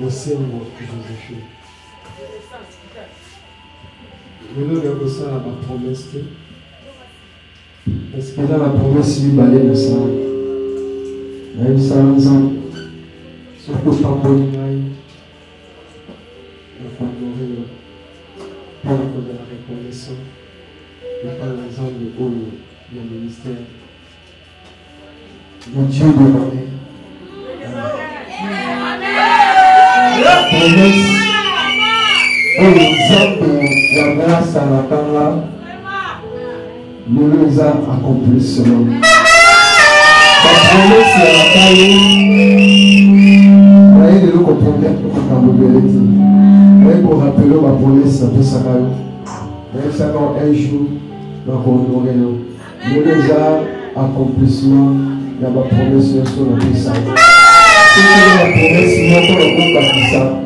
bosengo joséphine lelo ya kosala bapromese te parce que eza bapromese mibale nasala nayebisala nzambe soki opamboli ngai nakonore yo mpona kozala reconnaissant epai na nzambe oyo ya ministère. Le dieu de promese oyo nzambe yango asalaka nga lelo eza accomplissement bapromese ya bakale naye lelo kopromettre makambo ebele te naye korapele bapromese napesaka yo nayebisaka un jour nakohonore yo lelo eza accomplissement ya bapromese nyonso napesa yo soki bapromese moko nakobakisa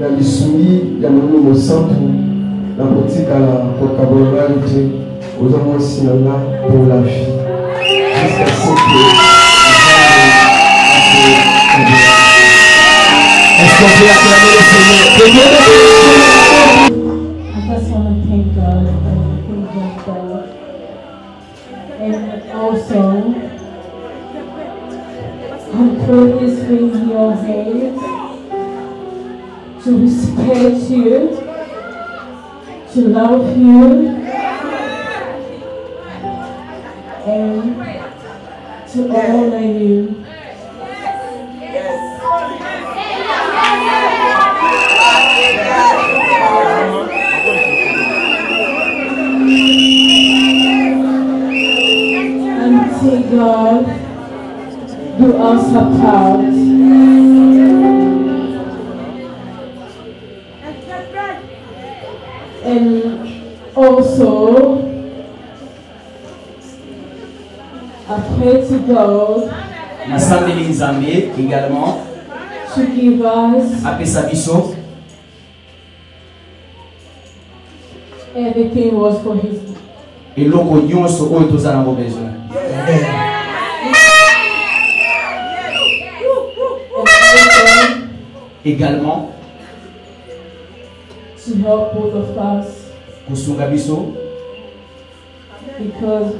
na lisungi ya molimo mosantu na kotikala te oza mwasi na nga pour la. I just want to thank God for the. And also, this ring in your hands to respect you, to love you, and to honor you. God do us a And also, pray to God nasambeli nzambe également. to give us apesa biso everything was for His eloko nyonso oyo toza nango besoin également to help both of us kosunga biso. because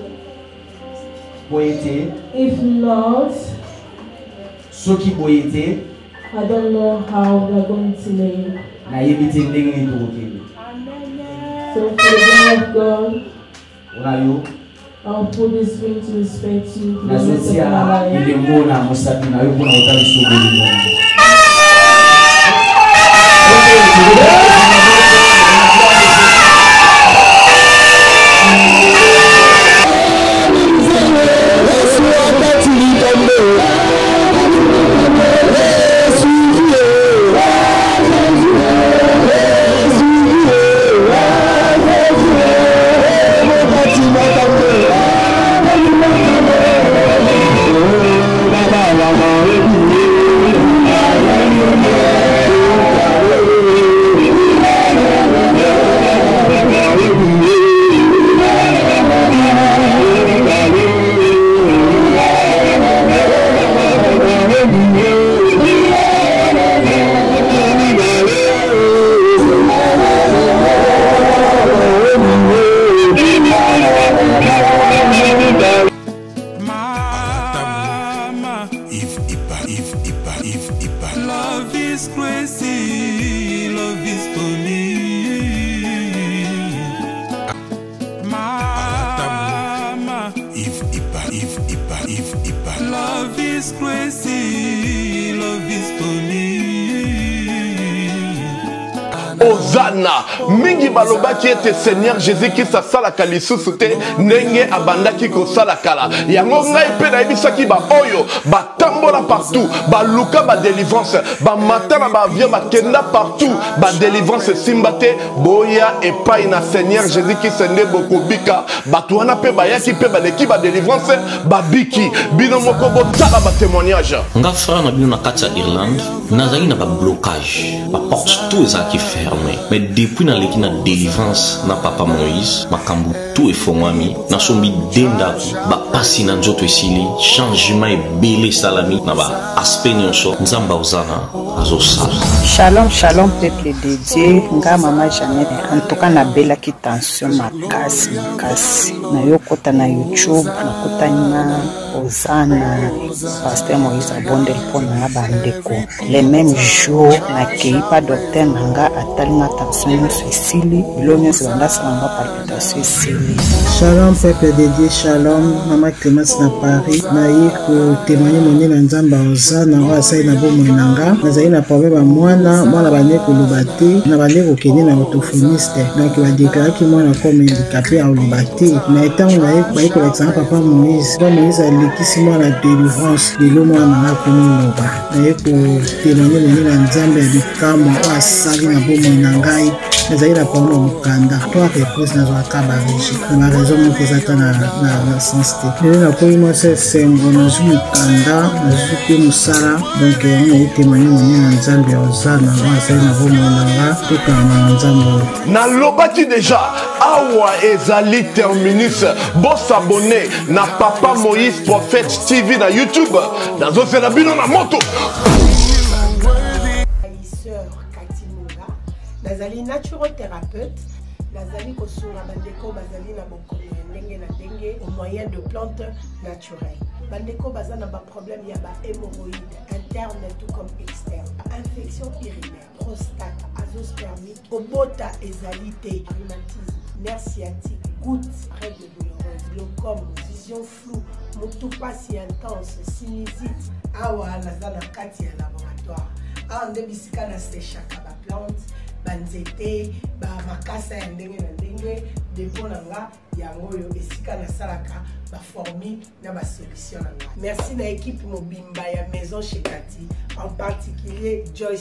boye te if not, soki boye te I don't know how we're going to live. nayebi te ndenge nini tokokende. So for the love of God, mpona yo I'll put this ring to respect you for the rest of nazotia my life. elembo na mosapi na yo mpona kotalisa obolingo ete seigneur jésus-christ asalaka lisusu te ndenge abandaki kosala kala. Yango ngai mpe nayebisaki baoyo batambola partout baluka badelivrance bamata na baavion bakenda partout badelivrance esimba te. Boya epai na seigneur jésus-christ nde bokobika. Bato wana mpe bayaki mpe baleki badelivrance babiki. Bino moko botala batémoignage nga frère na bino na kati ya irlande nazalaki na bablocage baporte tout ezalaki ferme mais depuis naleki na délivrance na papa moïse makambo tu efongwami. Nasombi de ndako bapasi na nzoto esili. Changement ebele esalami na baaspect nyonso. Nzambe aozana azosala. Shalom shalom peuple de dieu. Nga mama janete antuka nabelaki tension makasi makasi. Nayokota na youtube nakotani na oza na paster moïse abondeli mpo na nga bandeko. Le même jour nakei pa docteur na nga atali nga tension nyonso esili bilo nyonso bandasala nga esili shalom peuple de dieu shalom. Mama clémence na paris naye kotémoigne monene ya nzambe aoza nango asali na bomoi na nga nazali na problème ya mwana mwana bande koloba te na bande kokende na orthophoniste. Donc badeklaraki mwana comme handicapé aloba te. Na ntango baye kolakisa nga papa moïse. Papa moïse alekisi mwana délivrance. Lelo mwana nanga komi loba. Naye kotémoigne monene ya nzambe ya bikamwa oyo asali na bomoi na ngai nazali na problème ya mokanda. To repose nazwaka barégi na raison moko eza ta na sens te. Lelo nakomi mwasi esengo nazwi mokanda nazwi mpe mosala. Donc yango nayi témoigne monene na nzambe oza nango asali na bomoi na nga tokanga na nzambe oyo. Nalobaki deja awa ezali terminus. Bosabone na papa moïse prophète tv na youtube. Nazozela bino na moto nazali naturothérapeute nazali kosunga bandeko bazali na bokono ya ndenge na ndenge au moyen de plante naturelle. Bandeko baza na baproblème ya bahémoroïde interne tout comme externe. Infection urinaire prostate azospermique kobota ezali te. Rhumatisme nerf sciatique goutte règle douloureuse glaucome vision floue motu pasi intense sinusite. Awa naza na kati ya laboratoire. Awa nde bisika nasechaka baplante banzete bamakasa ya ndenge na ndenge. Depo na nga yango oyo esika nasalaka baformi na basolution na nga. Merci na ekipe mobimba ya maison chekati en particulier joyce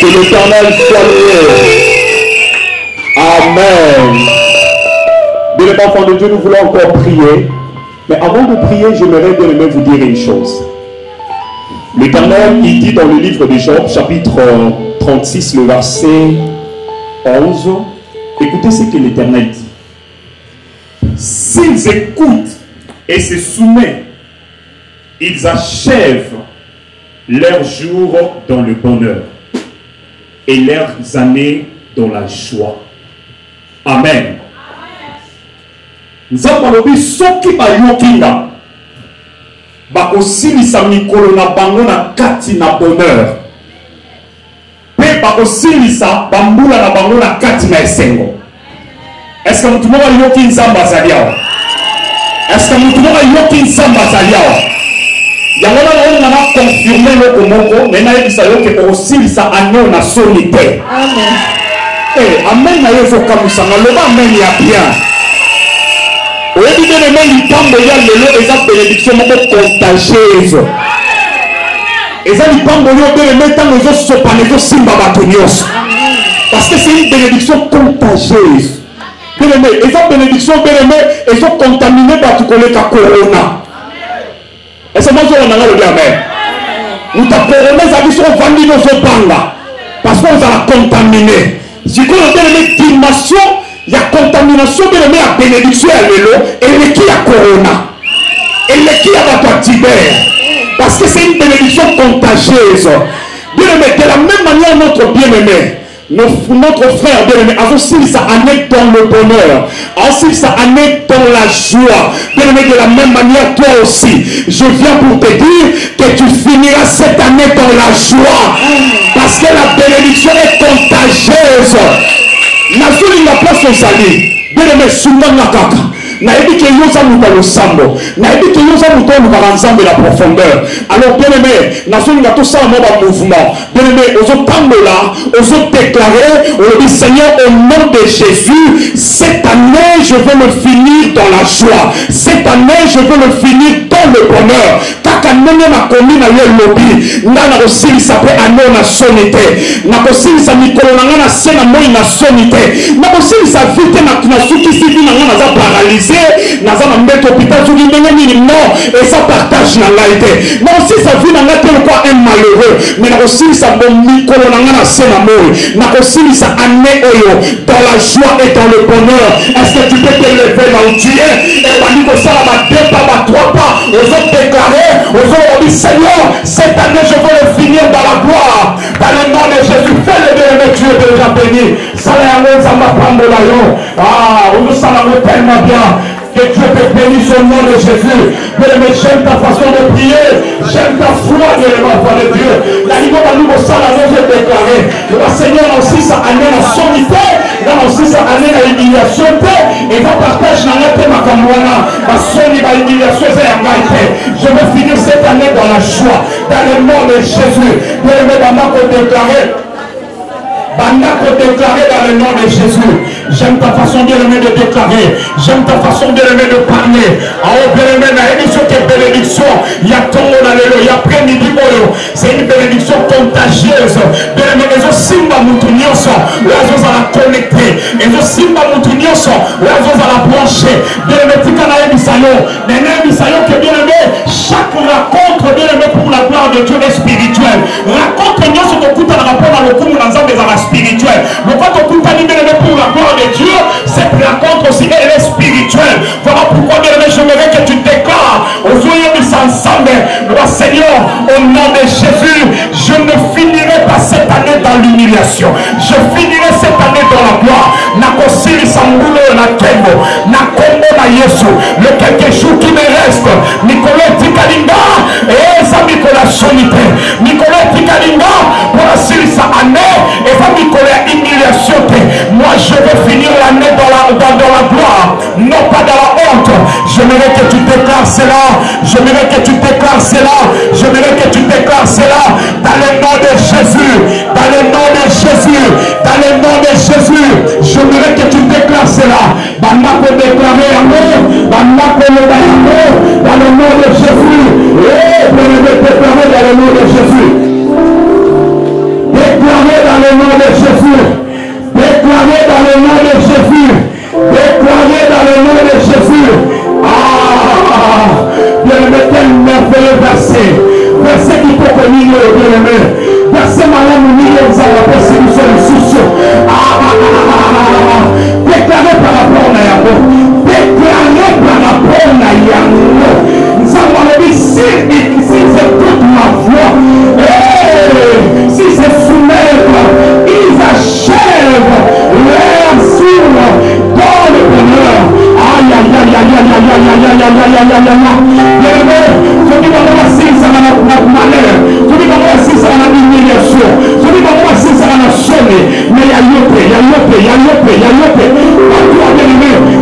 Que l'éternel soit loué. Amen. Bien, enfants de Dieu, nous voulons encore prier. Mais avant de prier, j'aimerais bien aimer vous dire une chose. L'Éternel, il dit dans le livre de Job, chapitre 36, le verset 11, écoutez ce que l'Éternel dit. S'ils écoutent et se soumettent, ils achèvent leurs jours dans le bonheur et leurs années dans la joie. Amen. nzambe alobi soki bayoki nga bakosilisa mikolo na bango na kati na bonheur. Mpe bakosilisa bambula na bango na kati na esengo estce motu moko ayoki nzambe azali awa estce motu moko ayoki nzambe azali awa yango nana oyo nana konfirme eloko moko me nayebisa yo ke okosilisa aneo na soni te. Amen. Na yo ezokamusanga. Loba amen ya bien. Oyebi beneme likambo ya lelo eza bénédiction moko contagieuse. Eza likambo oyo beneme ntango ezosopana ezosimba bato nyonso. Parce que c'est une bénédiction contagieuse. Beneme eza bénédiction beneme ezocontamine bato koleka corona ese mozolanda nga lobi amen. Muta corona ezali so ovandi nozobanga parce que ozala contamine sikoyo beneme dimension ya contamination beneme ya bénédiction ya lelo eleki ya corona? Eleki ya bato ya tibere parce que c'est une bénédiction contagieuse. Bien-aimé de la même manière notre bien-aimé notre frère bien-aimé azosilisa année dans le bonheur? Azosilisa année dans la joie? Bien-aimé de la même manière toi aussi je viens pour te dire que tu finiras cette année dans la joie. Parce que la bénédiction est contagieuse. Nazolinga place ozali bien-aimé sunganga kaka nayebi ke yo oza moto ya losambo. Nayebi ke yo oza moto oyo olukaka nzambe na profondeur. Alors bien aimé nazolinga tosala mwa bamouvement bien aimé ozotambola ozodeklare olobi seigneur au nom de jésus cette année je veux me finir dans la joie. Cette année je veux me finir le bonheur. Kaka ndenge nakomi na yo elobi nga nakosilisa mpe aneo na soni te. Nakosilisa mikolo na nga na se na moi na soni te. Nakosilisa vi te nasukisi vi na nga naza paralyse naza na mbeto hôpital soki ndenge nini non eza partage na ngai te. Nakosilisa vi na ngai te lokwa un malheureux. Mais nakosilisa mikolo na nga na se na moi. Nakosilisa année oyo dans la joie et dans le bonheur. Est ce que tu peux te lever là où tu es ebandi kosala badepa batroi pas ozodeklare ozolobi seigneur cette année je veux le finir dans la gloire. Dans le nom de jésus fais le bien tu es déjà béni. Yango nzambe apambola yo ah ozosala yango tellement bien que Dieu te bénisse au nom de Jésus. Mais j'aime ta façon de prier. J'aime ta foi, bien enfant de Dieu. La ligue va nous ça, la j'ai déclaré. Le Seigneur aussi sa année la sommité. Dans aussi sa année la humiliation. Et va partager dans la thème à Kamwana. Ma soni va humiliation, c'est la Je veux finir cette année dans la joie. Dans le nom de Jésus. Bien aimé, dans déclarer. Banda déclarer dans le nom de Jésus. J'aime ta façon bien aimé de déclarer. J'aime ta façon bien aimé de parler. Ah oh bien aimé, na émission qui bénédiction. Il y a ton il y a après-midi C'est une bénédiction contagieuse. Bien aimé, les simba mutu nyonso. Là on va connecter. Les simba mutu nyonso. Là on va la brancher. Bien aimé, tika na ebisayo. Na ebisayo que bien aimé, chaque rencontre bien aimé pour la gloire de Dieu est spirituelle. Rencontre nyonso tokuta na rapport à lokumu na nzambe ezala spirituelle. Mais quand on compagnie bien aimé pour la gloire de Dieu, cette rencontre aussi elle est spirituelle. Voilà pourquoi bien aimé, j'aimerais que tu déclares aux tous ensemble, roi Seigneur, au nom de Jésus, je ne finirai pas cette année dans l'humiliation. Je finirai cette année dans la gloire. Nakosiri Sambulo na Kembo, na Yesu, le quelques jours qui me reste, Nicolas Tikalinga, et ça Nicolas Sonite, Nicolas Tikalinga, pour la sa année, et ça Nicolas humiliation. Moi je veux finir l'année dans la, dans, dans la gloire, non pas dans la honte. J'aimerais que tu déclares cela, j'aimerais que tu déclares cela, j'aimerais que tu déclares cela dans le nom de Jésus, dans le nom de Jésus, dans le nom de Jésus. J'aimerais que tu déclares cela. Banda peut déclarer amour, Banda peut le amour dans le nom de Jésus. Et le déclarer dans le nom de Jésus. Déclarer dans le nom de Jésus le nom de Jésus. Déclaré dans le nom de Jésus. Ah, bien-aimé, quel merveilleux verset. Verset qui peut tenir le bien-aimé. Verset madame Mille, vous avez appelé celui sur Ah, ah, ah, ah, Déclaré par rapport à Yahweh. Déclaré par rapport à Yahweh. Nous avons dit, si, si c'est toute ma voix, si c'est soumis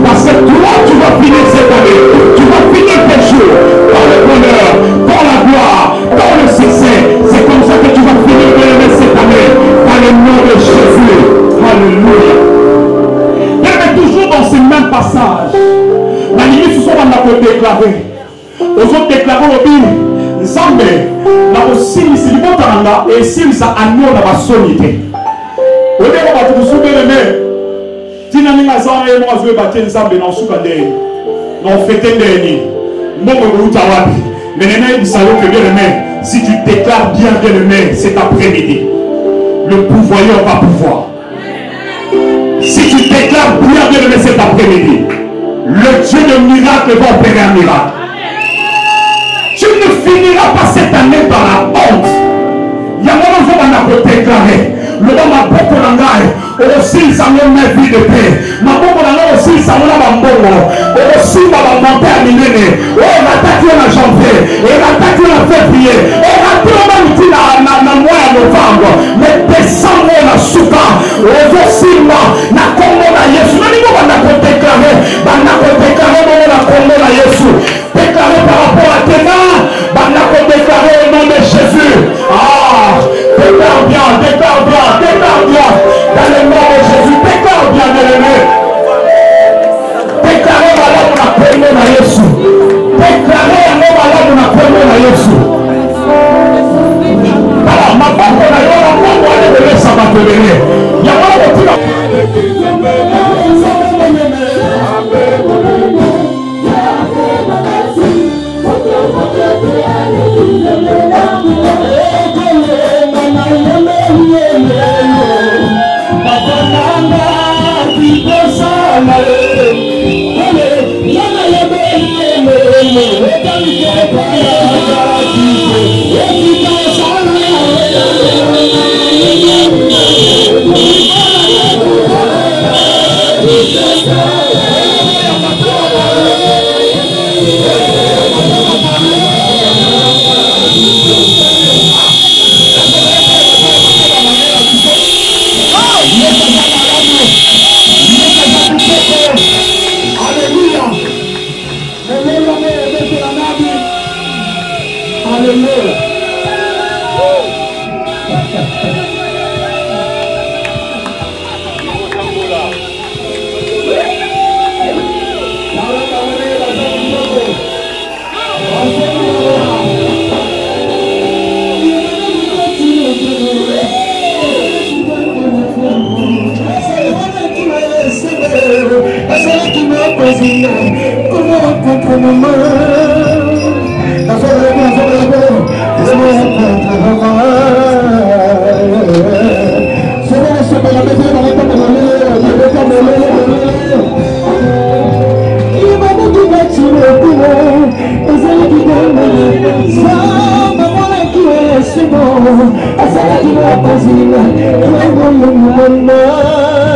parce que toi tu vas finir cette année. Tu vas finir tes jours ozodeklare olobi nzambe na kosilisa libota na nga esilisa anio na basoni te. Bato mosusu beleme ntina ndenge aza wana ye moko azoyeba te nzambe na osuka na ofete mbongo ekouta wapi? Mais nena yebisa yo ke bien-aimé si tu déclares bien bien-aimé cet après-midi le pouvoyeur va pouvoir. Si tu déclares bien bien-aimé cet après-midi le Dieu de miracle va opérer un miracle. Tu ne finiras pas cette année dans la honte. yango nazobanda kodeklare loba maboko na ngai okosilisa ngo na vie de paix. Maboko na ngai okosilisa ngo na bambongo okosimba bamonte ya minene. Oyo erataki yo na janvier erataki yo na février erati yo baluti na mwa ya novembre. Mais décembre oyo na suka ozosimba na kombo na yesu. Naningo banda kodeklare? Banda kodeklare bongo na kombo na yesu. Déclaré par rapport à tes mains. banda kodeklare au nom de jésus ah déclare bien déclare bien déclare bien dans le nom de jésus déclare bien de l'aimer déclare malamu na kombo na yesu déclare yango malamu na kombo na yesu tala maboko na yo na kombo wana ebelesa bato ebele yango أسألك ما قصيرا وأظل منا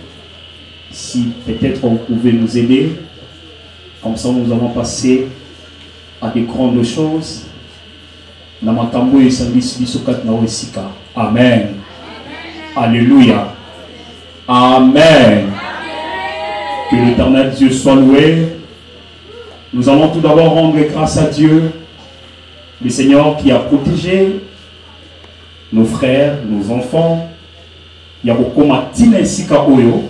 si peut-être vous pouvez nous aider. Comme ça, nous allons passer à des grandes choses. Amen. Alléluia. Amen. Que l'éternel Dieu soit loué. Nous allons tout d'abord rendre grâce à Dieu, le Seigneur qui a protégé nos frères, nos enfants. Yabokoma tina esika oyo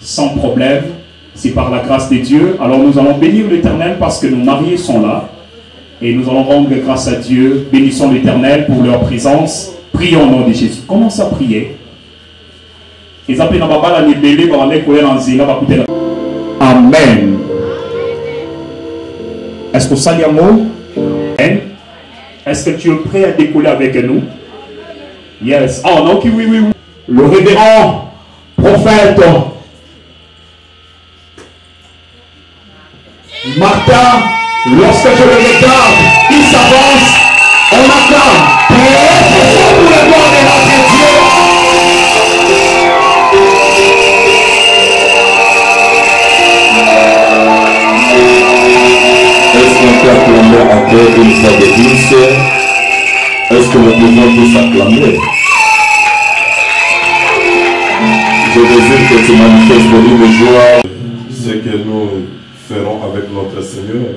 sans problème. C'est par la grâce de Dieu. Alors nous allons bénir l'Éternel parce que nos mariés sont là. Et nous allons rendre grâce à Dieu. Bénissons l'Éternel pour leur présence. Prions au nom de Jésus. Commence à prier. Amen. Est-ce que ça? Est-ce que tu es prêt à décoller avec nous? Yes. Oh non, oui, oui, oui. Le révérend prophète Martin, lorsque je le regarde, il s'avance, on acclame. Priez pour le nom de notre Dieu. Est-ce qu'on peut acclamer encore une fois de plus Est-ce que nous pouvons tous acclamer Je désire que tu manifestes une joie. Ce que nous ferons avec notre Seigneur.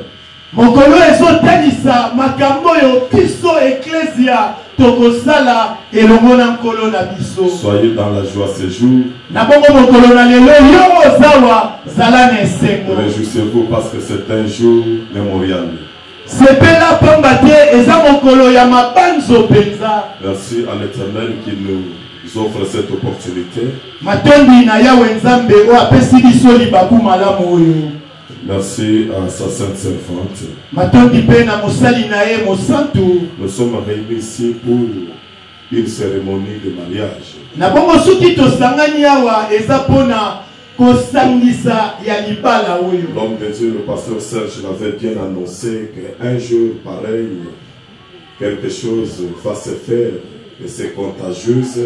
mokolo ezotalisa makambo oyo biso eklesia tokosala elongo na nkolo na biso Soyez dans la joie ce jour. na bongo mokolo na lelo yo ozawa zala na esengo Réjouissez-vous parce que c'est un jour mémorial. sepela pamba te eza mokolo ya mabanzo mpenza Merci à l'Éternel qui nous offre cette opportunité. matondi na yawe nzambe oyo apesi biso libaku malamu oyo Merci à sa sainte servante. Nous sommes réunis ici pour une cérémonie de mariage. na bongo soki tosangani awa eza mpona kosangisa ya libala oyo L'homme de Dieu, le pasteur Serge, l'avait bien annoncé qu'un jour pareil, quelque chose va se faire et c'est contagieuse.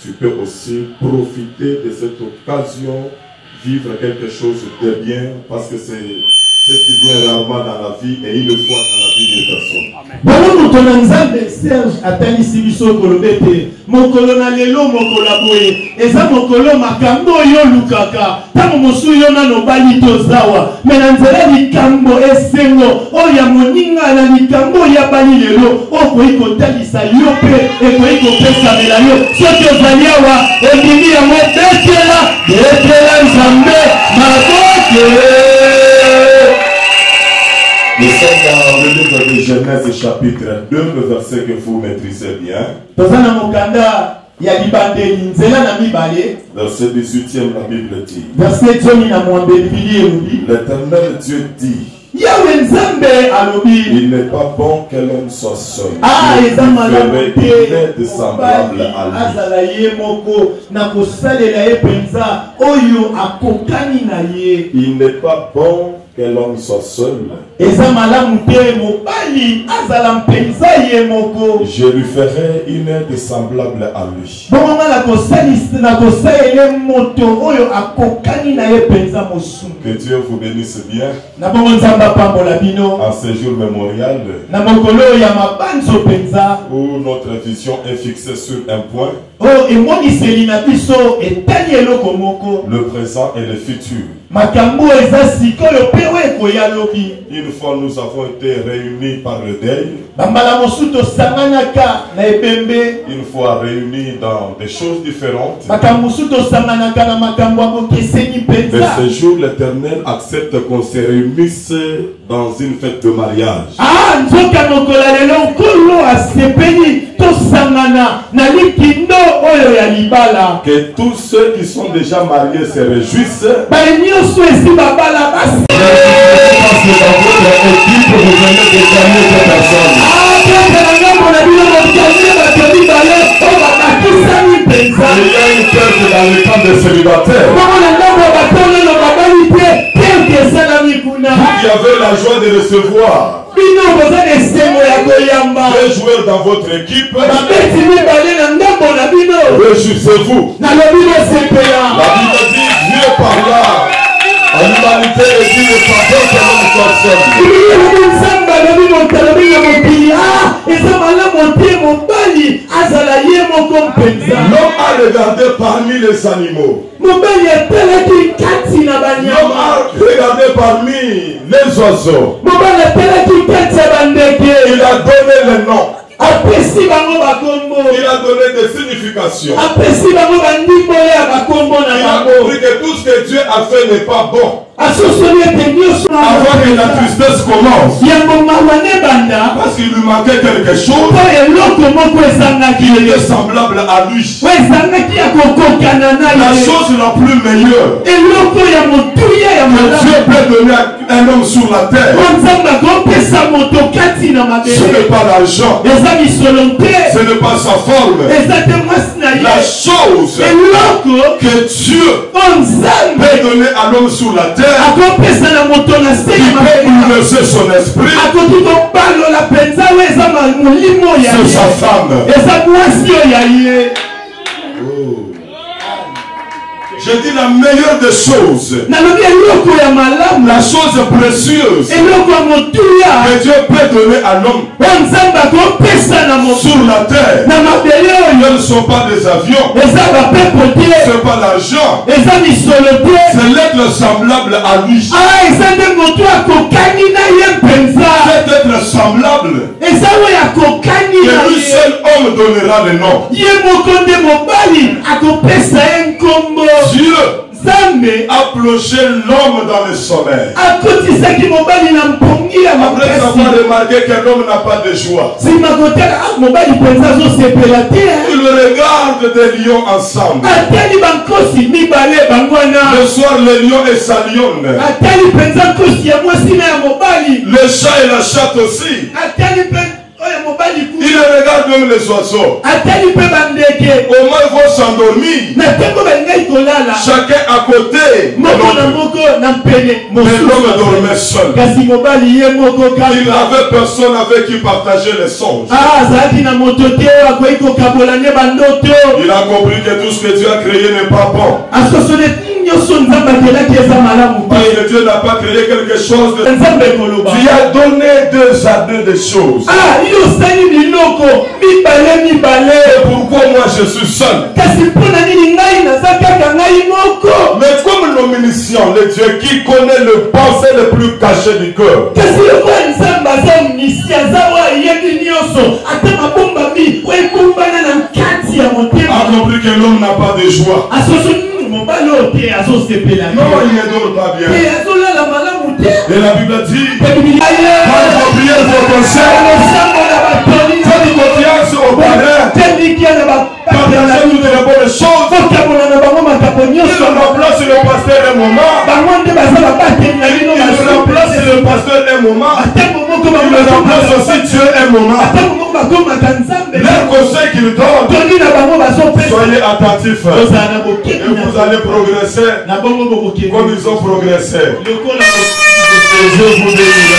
Tu peux aussi profiter de cette occasion, vivre quelque chose de bien parce que c'est ce qui vient rarement dans la vie et une fois dans la vie d'une personne. bongo moto na nzambe serge atalisi biso koloba ete mokolo na lelo mokolo ya boye eza mokolo makambo oyo olukaka ntango mosusu yo nano obali tozawa me na nzela likambo esengo oyo ya moninga na likambo oyo abali lelo. Okoki kotalisa yo mpe ekoki kopesamela yo. Soki ozali awa ebimi yango betela betela nzambe maboke Nous sommes dans le livre de Genèse chapitre 2, le verset que vous maîtrisez bien. Verset 18e, la Bible dit. L'éternel Dieu dit, il n'est pas bon que l'homme soit seul. ah Je eza lui malamu ferai te une aide semblable à lui. Il n'est pas bon que l'homme soit seul. Je lui ferai une aide semblable à lui. Que Dieu vous bénisse bien. En ce jour mémorial. Où notre vision est fixée sur un point, oyo emoniseli na biso etali eloko moko le présent et le futur. makambo eza sikoyo mpe oyo ekoya lobi Une fois nous avons été réunis par le deuil, bambala mosusu tosanganaka na ebembe une fois réunis dans des choses différentes. makambo mosusu tosanganaka na makambo ya bokeseni Mais mpenza ce jour, l'Éternel accepte qu'on se réunisse dans une fête de mariage. tosangana na likindo oyo ya libala. Que tous ceux qui sont déjà mariés se réjouissent. Baye nyonso esi babala basi ngambo na bino bokanie bato mibale oyo bakakisami mpenza ngambo na ngambo ya bato nano babali te kelke esalami kuna Il y avait la joie de recevoir. Les joueurs dans votre équipe. Réjouissez-vous. La Bible dit Dieu par là à l'humanité et dit le pardon que nous sommes. L'homme a regardé parmi les animaux. L'homme a regardé parmi les oiseaux. A donné des significations. Il a compris que tout ce que Dieu a fait n'est pas bon. Avant que la tristesse commence. Parce qu'il lui manquait quelque chose. Ye. était semblable à lui. La chose la plus meilleure. Que Dieu peut donner à un homme sur la terre, ce n'est pas l'argent, ce n'est pas sa forme. La chose que Dieu peut donner à l'homme sur la terre, akopesana moto na seiulverser son esprit. Akoki kobalola mpenza oyo eza molimo ya eza mwasi oyo ya ye. Je dis la meilleure des choses, la chose précieuse. Que Dieu peut donner à l'homme. Sur la terre. Ce ne sont pas des avions, te c'est pas l'argent, c'est l'être semblable à lui. ah Cet être semblable, que lui seul homme donnera le nom. ye Dieu nzambe nzambe a plongé l'homme dans le sommeil. Après avoir remarqué que l'homme n'a pas de joie, ah, te il regarde des lions ensemble. Le soir, le lion et sa lionne. Le chat et la chatte aussi. Il regarde même les oiseaux. Au moins, il faut s'endormir. Chacun à côté. Mais l'homme dormait seul. Il n'avait personne avec qui partager les songes. Il a compris que tout ce que Dieu a créé n'est pas bon. Parce que Dieu n'a pas créé quelque chose de... Tu as donné deux à deux des choses. ah Et pourquoi moi je suis seul? Mais comme l'omniscient, le Dieu qui connaît le pensée le plus caché du cœur, kasi lokola que l'homme n'a pas de joie. Non, il ne dort pas bien. te Et la Bible dit, quand vous priez vos conseils, faites confiance au na Partagez toutes les bonnes choses. Remplace le pasteur un moment. Il remplace le pasteur un moment. Il remplace aussi Dieu un moment. Les conseils qu'il donne, soyez attentifs. Et vous allez progresser comme ils ont progressé. Que Dieu vous bénisse.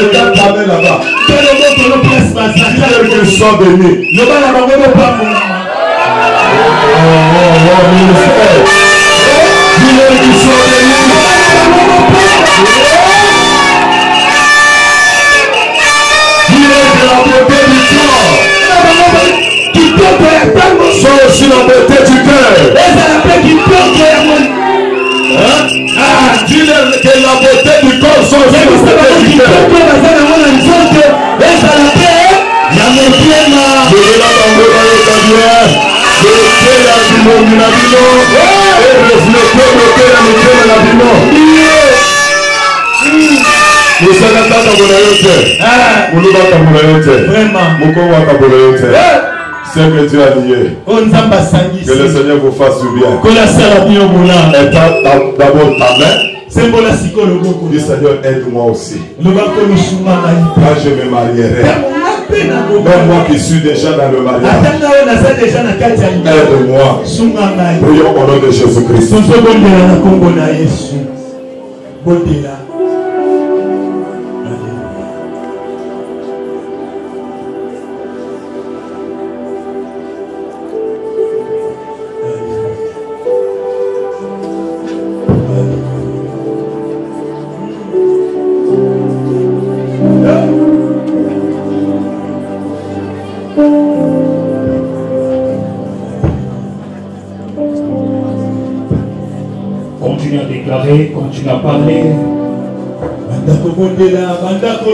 quelqu'un clamait là-bas. Dis-leur qu'ils soient bénis. Le mal à ma mère pas mon Dis-leur qu'ils soient bénis. Dis-leur que la beauté du corps qui peut faire soit aussi la beauté du cœur. Hein? Dieu que la beauté du corps soit zelela bango bayeka bien botela bimomi na bino ereflete botela mitema na bino mosaka kaka bola yo te molobaka bola yo te mokowaka bola yo te ce que tu as lié que le seigneur vous fasse du bien. Étant d'abord ta main dis seigneur aide-moi aussi. Quand je me marierai. Même moi qui suis déjà dans le mariage. Aide-moi. Prions au nom de Jésus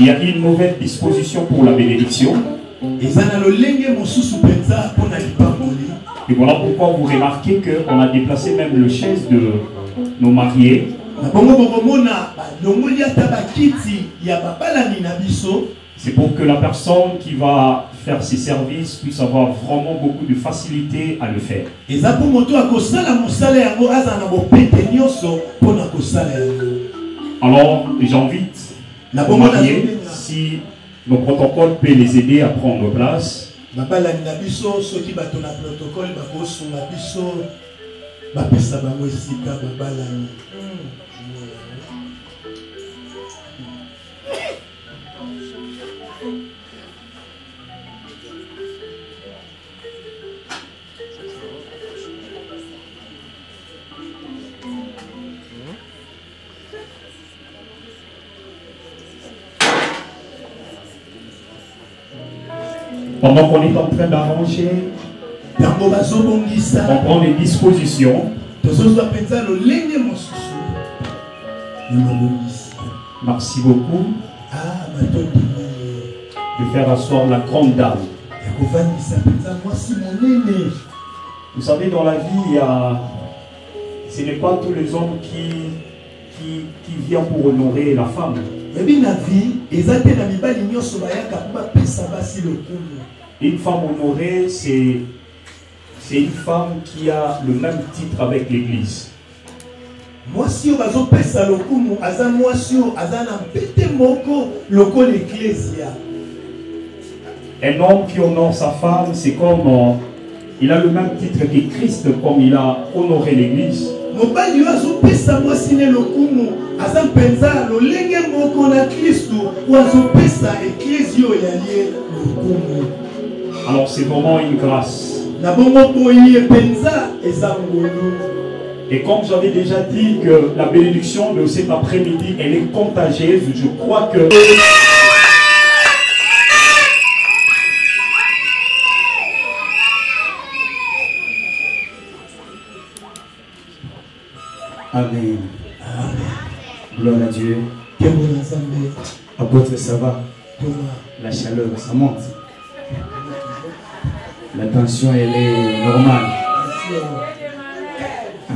Il y a une nouvelle disposition pour la bénédiction. Et voilà pourquoi vous remarquez qu'on a déplacé même le chaise de nos mariés C'est pour que la personne qui va faire ses services puisse avoir vraiment beaucoup de facilité à le faire. Alors, j'invite mariés, si nos protocoles peuvent les aider à prendre place. Pendant qu'on est en train d'arranger, on prend les dispositions. Merci beaucoup. Ah de faire asseoir la grande dame. Vous savez, dans la vie, il y a... ce n'est pas tous les hommes qui, qui, qui viennent pour honorer la femme. vie Une femme honorée, c'est c'est une femme qui a le même titre avec l'Église. mwasi oyo bazopesa lokumu aza mwasi oyo aza na mpete moko lokola eklesia Un homme qui honore sa femme, c'est comme euh, il a le même titre que Christ, comme il a honoré l'Église. mobali oyo azopesa mwasi ne lokumu aza mpenza lolenge moko na kristu oyo azopesa eklesi oyo yalie lokumu Alors c'est vraiment une grâce. Et comme j'avais déjà dit que la bénédiction de cet après-midi, elle est contagieuse, je crois que... Amen. Gloire à Dieu. Apôtre, ça va? La chaleur, ça monte. La tension, elle est normale.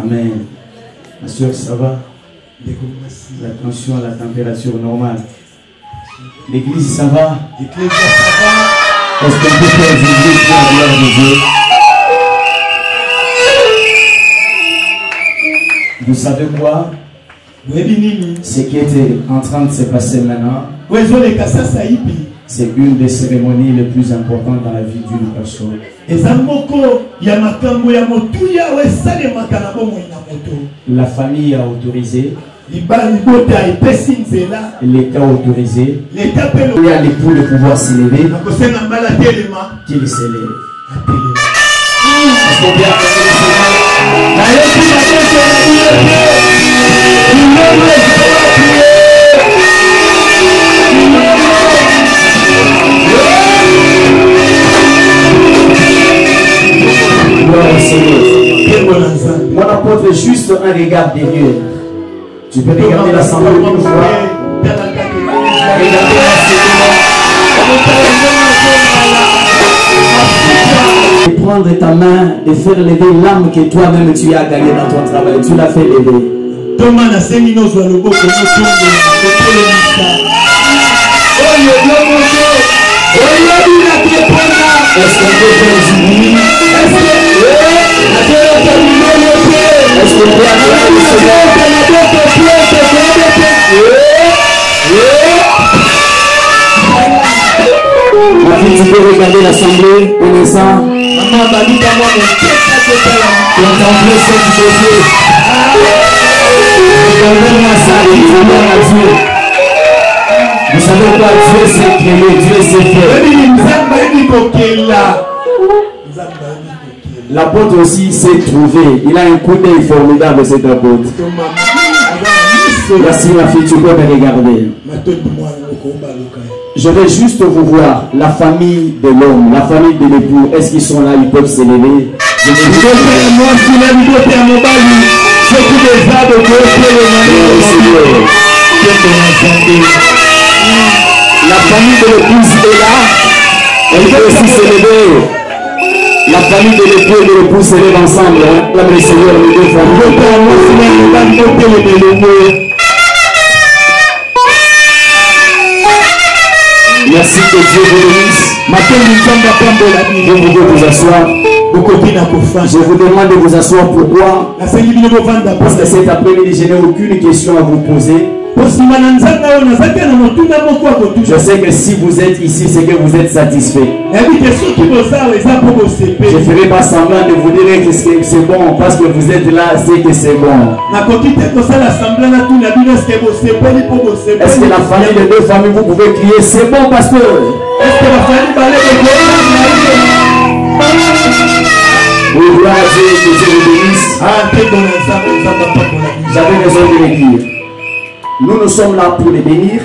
Amen. Ma soeur, ça va? La tension, la température normale. L'église, ça va? L'église, ça va Est-ce qu'on peut faire pour la gloire de Dieu? Vous savez quoi? Ce qui était en train de se passer maintenant, c'est une des cérémonies les plus importantes dans la vie d'une personne. La famille a autorisé, l'État a autorisé, il y a l'époux de pouvoir s'élever, qu'il s'élève. Mon apôtre, juste un regard des lieux. Tu peux regarder l'assemblée une fois. Et prendre ta main et faire lever l'âme que toi-même tu as gagnée dans ton travail. Tu l'as fait lever. Est-ce qu'on peut faire du bruit Est-ce tu peux regarder l'assemblée un instant. mama baluka mwa mopesa kotala Contempler cette beauté. Regardez-moi ça, et gloire à Dieu. Vous savez quoi Dieu s'est créé, Dieu s'est fait. L'apôtre aussi s'est trouvé. Il a un coup d'œil formidable, cet apôtre. Merci ma fille, tu peux me regarder. Je vais juste vous voir, la famille de l'homme, la famille de l'époux. Est-ce qu'ils sont là Ils peuvent s'élever. Je famille de l'épouse est là. Elle peut aussi s'élever. La famille de l'époux et l'épouse se lèvent ensemble. hein. La le Seigneur, les deux familles. Merci que Dieu vous bénisse. Vous pouvez vous asseoir. Je vous demande de vous asseoir pourquoi Parce que cet après-midi, je n'ai aucune question à vous poser. Je sais que si vous êtes ici, c'est que vous êtes satisfait. Je ne ferai pas semblant de vous dire que c'est bon parce que vous êtes là, c'est que c'est bon. Est-ce que la famille de deux familles, vous pouvez crier c'est bon pasteur Oui, gloire à Dieu, que Dieu vous bénisse. J'avais raison de le dire. Nous, nous sommes là pour les bénir.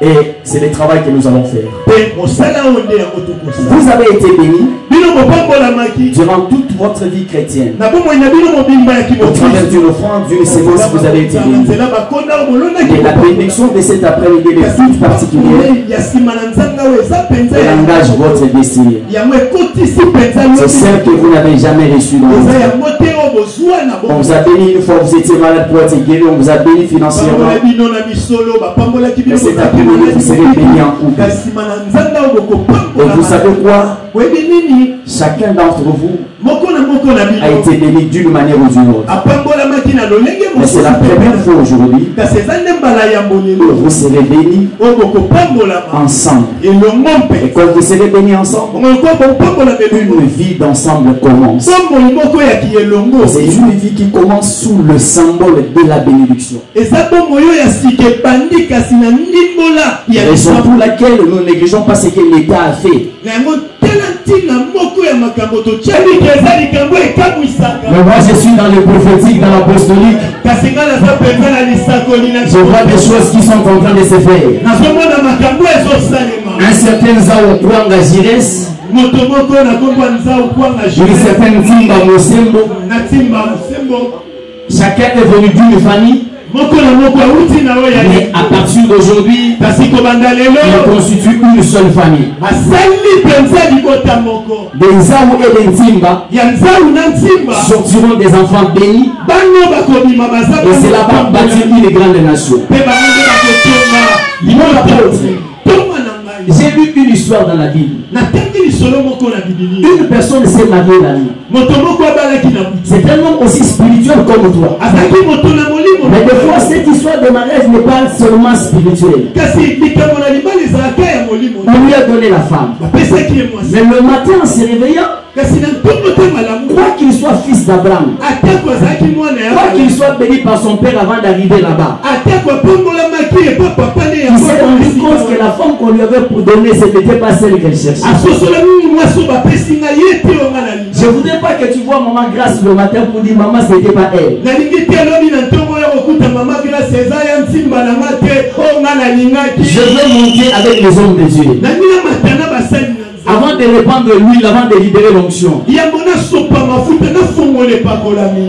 Et c'est le travail que nous allons faire. Vous avez été bénis durant toute votre vie chrétienne. Au travers d'une offrande, d'une sémence, vous avez été bénis. Et la bénédiction de cet après-midi est toute particulière. Elle engage votre destinée. C'est celle que vous n'avez jamais reçue dans votre vie. On vous a béni une fois, vous étiez malade pour être guéri, on vous a béni financièrement. Mais cet après-midi, vous serez béni en couple. Et vous savez quoi Chacun d'entre vous a été béni d'une manière ou d'une autre. Mais c'est la première fois aujourd'hui que vous serez bénis ensemble. Et quand vous serez bénis ensemble, une vie d'ensemble commence. C'est une vie qui commence sous le symbole de la bénédiction. Raison pour laquelle nous ne négligeons pas ce que l'État a fait. Mais moi je suis dans le prophétique, dans l'apostolique. Je vois des choses qui sont en train de se faire. Un certain Zao Kwanga Jires, une certaine Timba Mosembo, chacun est venu d'une famille. Mais à partir d'aujourd'hui, il constitue une seule famille. Des Zao et des Timba sortiront des enfants bénis. Et cela va bâtir une grande nation. J'ai lu une histoire dans la Bible. Une personne s'est mariée la nuit. C'est un homme aussi spirituel comme toi. Mais des fois, cette histoire de mariage n'est pas seulement spirituelle. On lui a donné la femme. Mais le matin, en se réveillant, quoi qu'il soit fils d'Abraham, quoi qu'il soit béni par son père avant d'arriver là-bas, il s'est rendu compte que la femme qu'on lui avait pour donner, ce n'était pas celle qu'elle cherchait. Je ne voudrais pas que tu vois maman grâce le matin pour dire maman, ce n'était pas elle. Je veux monter avec les hommes de Dieu. Avant de répandre l'huile, avant de libérer l'onction.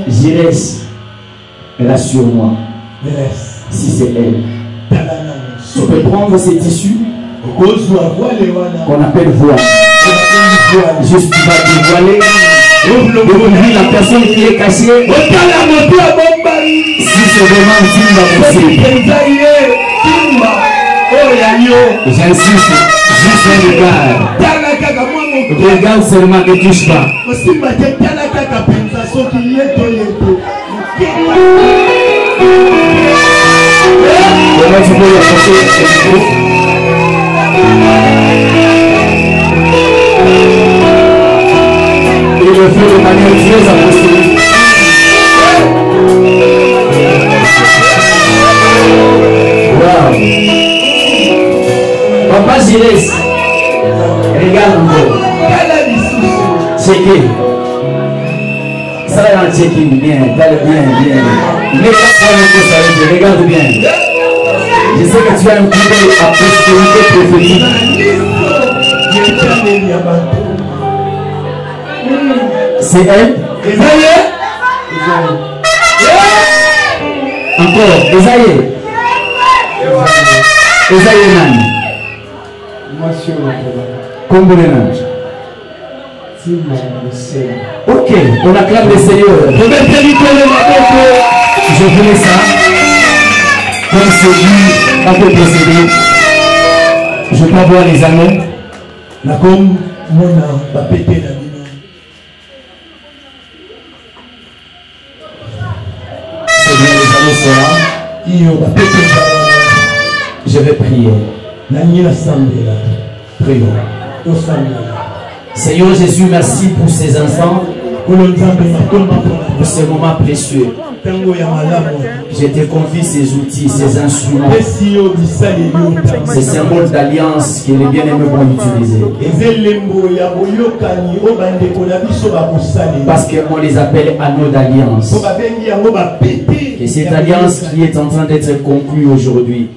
J'irai. Elle a sur moi. Si c'est elle. Tu peux prendre ces tissus qu'on appelle voile. Juste tu vas dévoiler. Découvrir la personne qui est cachée. Si c'est vraiment Timba J'insiste, juste un regard. Regarde seulement, ne touche pas. Comment tu peux y apporter meu filho Maria Dias Agostinho. Uau! Papai Silêncio! Obrigado, amor. Cheguei. Será que eu cheguei? Bien, bien, bien. Obrigado, bien. Je sais que tu as un coup d'apostolité prophétique. C'est elle Encore, Esaïe. Esaïe nani? Kombo nani? Ok, on acclame le Seigneur. Je voulais ça. Comme c'est dit, on peut procéder. Je peux voir les anneaux. La comme mona bapete na bino. C'est bien les anneaux soir. Iyo bapete Je vais prier. nani nasambela Prions. tosambela Seigneur Jésus, merci pour ces instants, pour ces moments précieux. Je te confie ces outils, ces instruments, ces symboles d'alliance que les bien-aimés vont utiliser. Parce qu'on les appelle anneaux d'alliance. Et cette alliance qui est en train d'être conclue aujourd'hui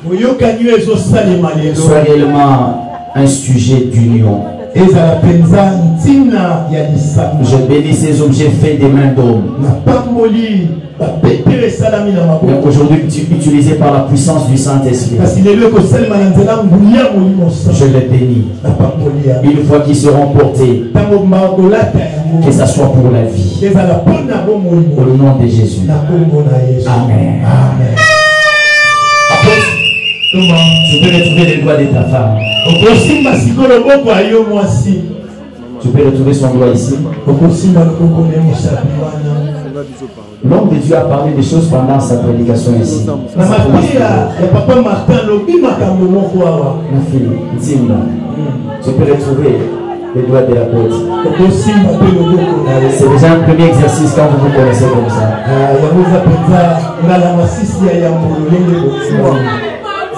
soit réellement un sujet d'union. Je bénis ces objets faits des mains d'hommes. Donc aujourd'hui utilisés par la puissance du Saint-Esprit. Je les bénis. Une fois qu'ils seront portés, que ça soit pour la vie. Au nom de Jésus. Amen. amen tu peux retrouver les doigts de ta femme? Tu peux retrouver son doigt ici? L'homme de Dieu a parlé des choses pendant sa prédication ici. papa martin tu peux retrouver les doigts de na ye C'est déjà un premier exercice quand vous vous connaissez comme ça.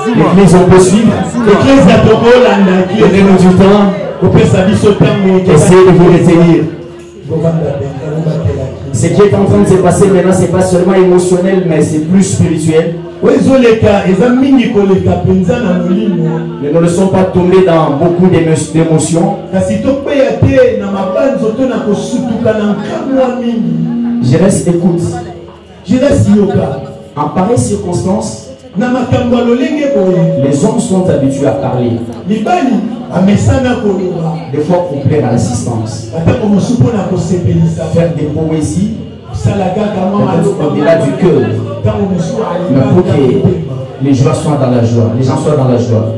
L'église, on peut suivre? eklesi tokolanda Donnez-nous du temps? Essayez de vous retenir. Ce qui est en train de se passer maintenant, c'est pas seulement émotionnel, mais c'est plus spirituel. Mais nous ne sommes pas tombés dans beaucoup d'émo- d'émotions. Je reste écoute. jiresi yoka En pareille circonstance, les hommes sont habitués à parler, des fois pour plaire à l'assistance. Faire des poésies, au-delà du cœur, mais pour que les joies soient dans la joie, les gens soient dans la joie.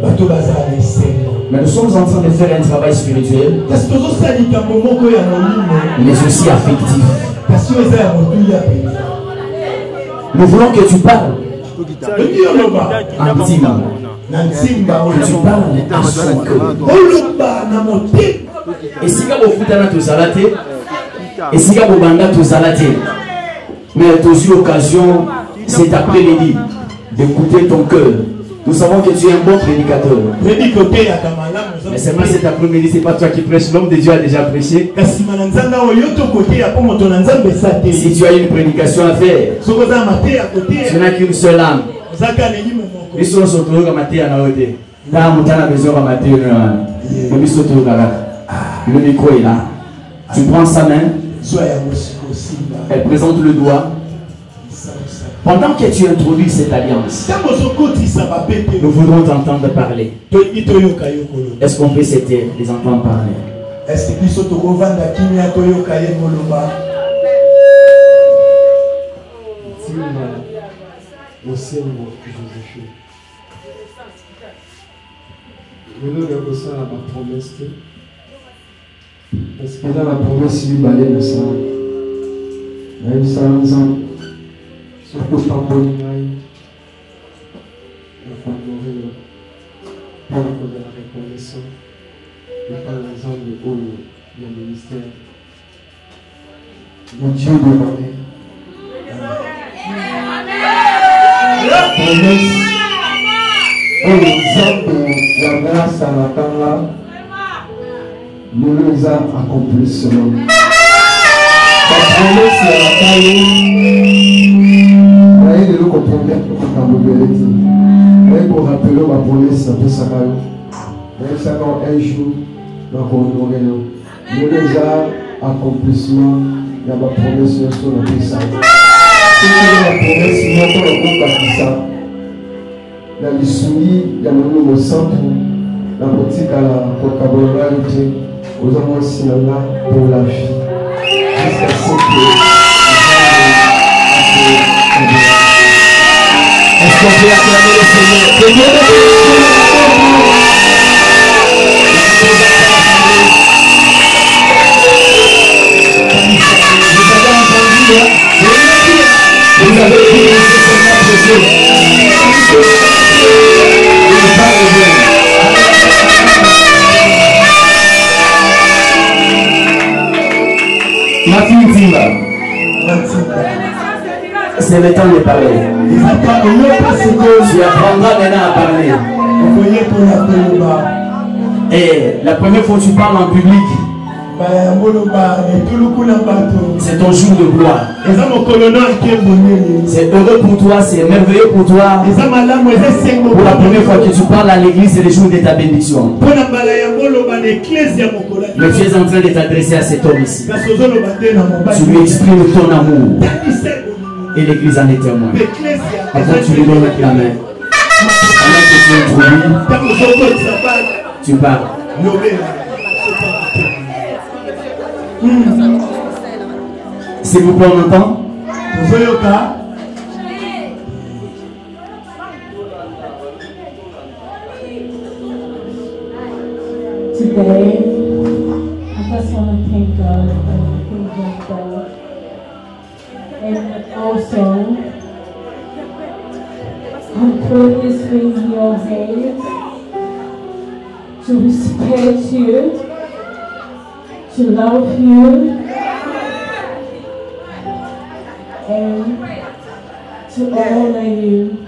Mais nous sommes en train de faire un travail spirituel, mais aussi affectif. Nous voulons que tu parles na à son cœur. oloba na motema. Esika bofutana tozala te. Esika bobanda tozala te. Mais tozwi occasion cet après-midi d'écouter ton cœur. Nous savons que tu es un bon prédicateur. Mais seulement cet après-midi c'est pas toi qui prêches. L'homme de Dieu a déjà prêché. Si tu as une prédication à faire tu n'as qu'une seule âme oza kaka na elimo moko biso nyonso toyoka mateya na yo te ntango moto ana besoin ka mateya no wana me biso toyoka kaka? Le micro est là. Tu prends sa main. Elle présente le doigt. Pendant que tu introduis cette alliance Nous voudrons t'entendre parler. Est-ce qu'on peut les entendre parler? Mosengo joséphine lelo nakosala bapromese te parceke eza bapromese mibale mosala nayebisala nzambe soki opamboli ngai yo mpona kozala reconnaissant epai na nzambe oyo ya ministère mon dieu de ma mère promesse. Oyo nzambe ya grâce alatanga lelo eza accomplissement bapromese ya bakale naye lelo kopromettre makambo ebele te naye korapele bapromese napesaka yo nayebisaka yo un jour nakohonore yo lelo eza accomplissement ya bapromese nyonso napesa yo soki na na lisungi ya molimo mosantu na kotikala kokabola yo te Nous avons aussi là pour la vie. Jusqu'à ce que Est-ce qu'on peut acclamer le Seigneur? C'est le temps de parler. Tu apprendras maintenant à parler. Et la première fois que tu parles en public, c'est ton jour de gloire. C'est heureux pour toi, c'est merveilleux pour toi. Pour la première fois que tu parles à l'église, c'est le jour de ta bénédiction. Mais tu es en train de t'adresser à cet homme ici. Tu lui exprimes ton amour. Et l'église en est témoin. Avant tu lui donnes la main. Pendant que tu introduis, tu parles. S'il vous plaît, on entend? Today, I just want to thank God in your hands to respect you, to love you, and to honor you.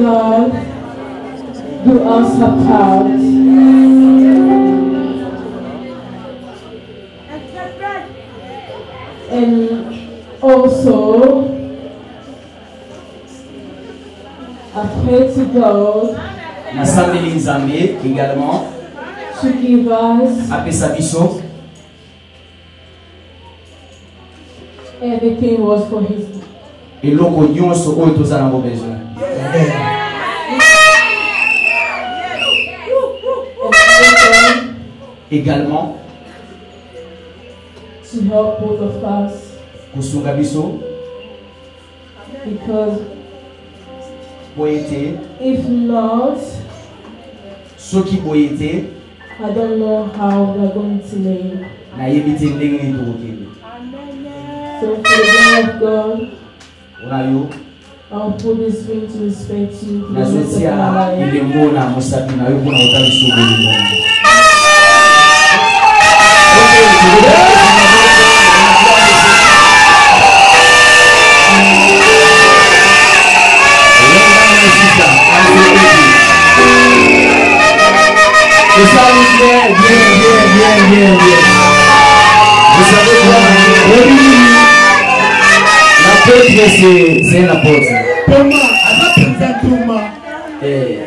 God do us a part. And also, I pray to God nasambeli nzambe également. to give us apesa biso everything was for His eloko nyonso oyo toza nango besoin également to help both of us kosunga biso because boye te if not, soki boye te I don't know how we're going to live. nayebi te ndenge nini tokokende So for the glory of God, mpona yo I'll put this ring to respect you for the rest of nazotia elembo na mosapi na yo mpona kotalisa obolingo Vous savez bien, bien, bien, bien, bien, bien. Vous savez quoi L'apôtre, c'est un apôtre. Thomas, aza Thomas. Eh,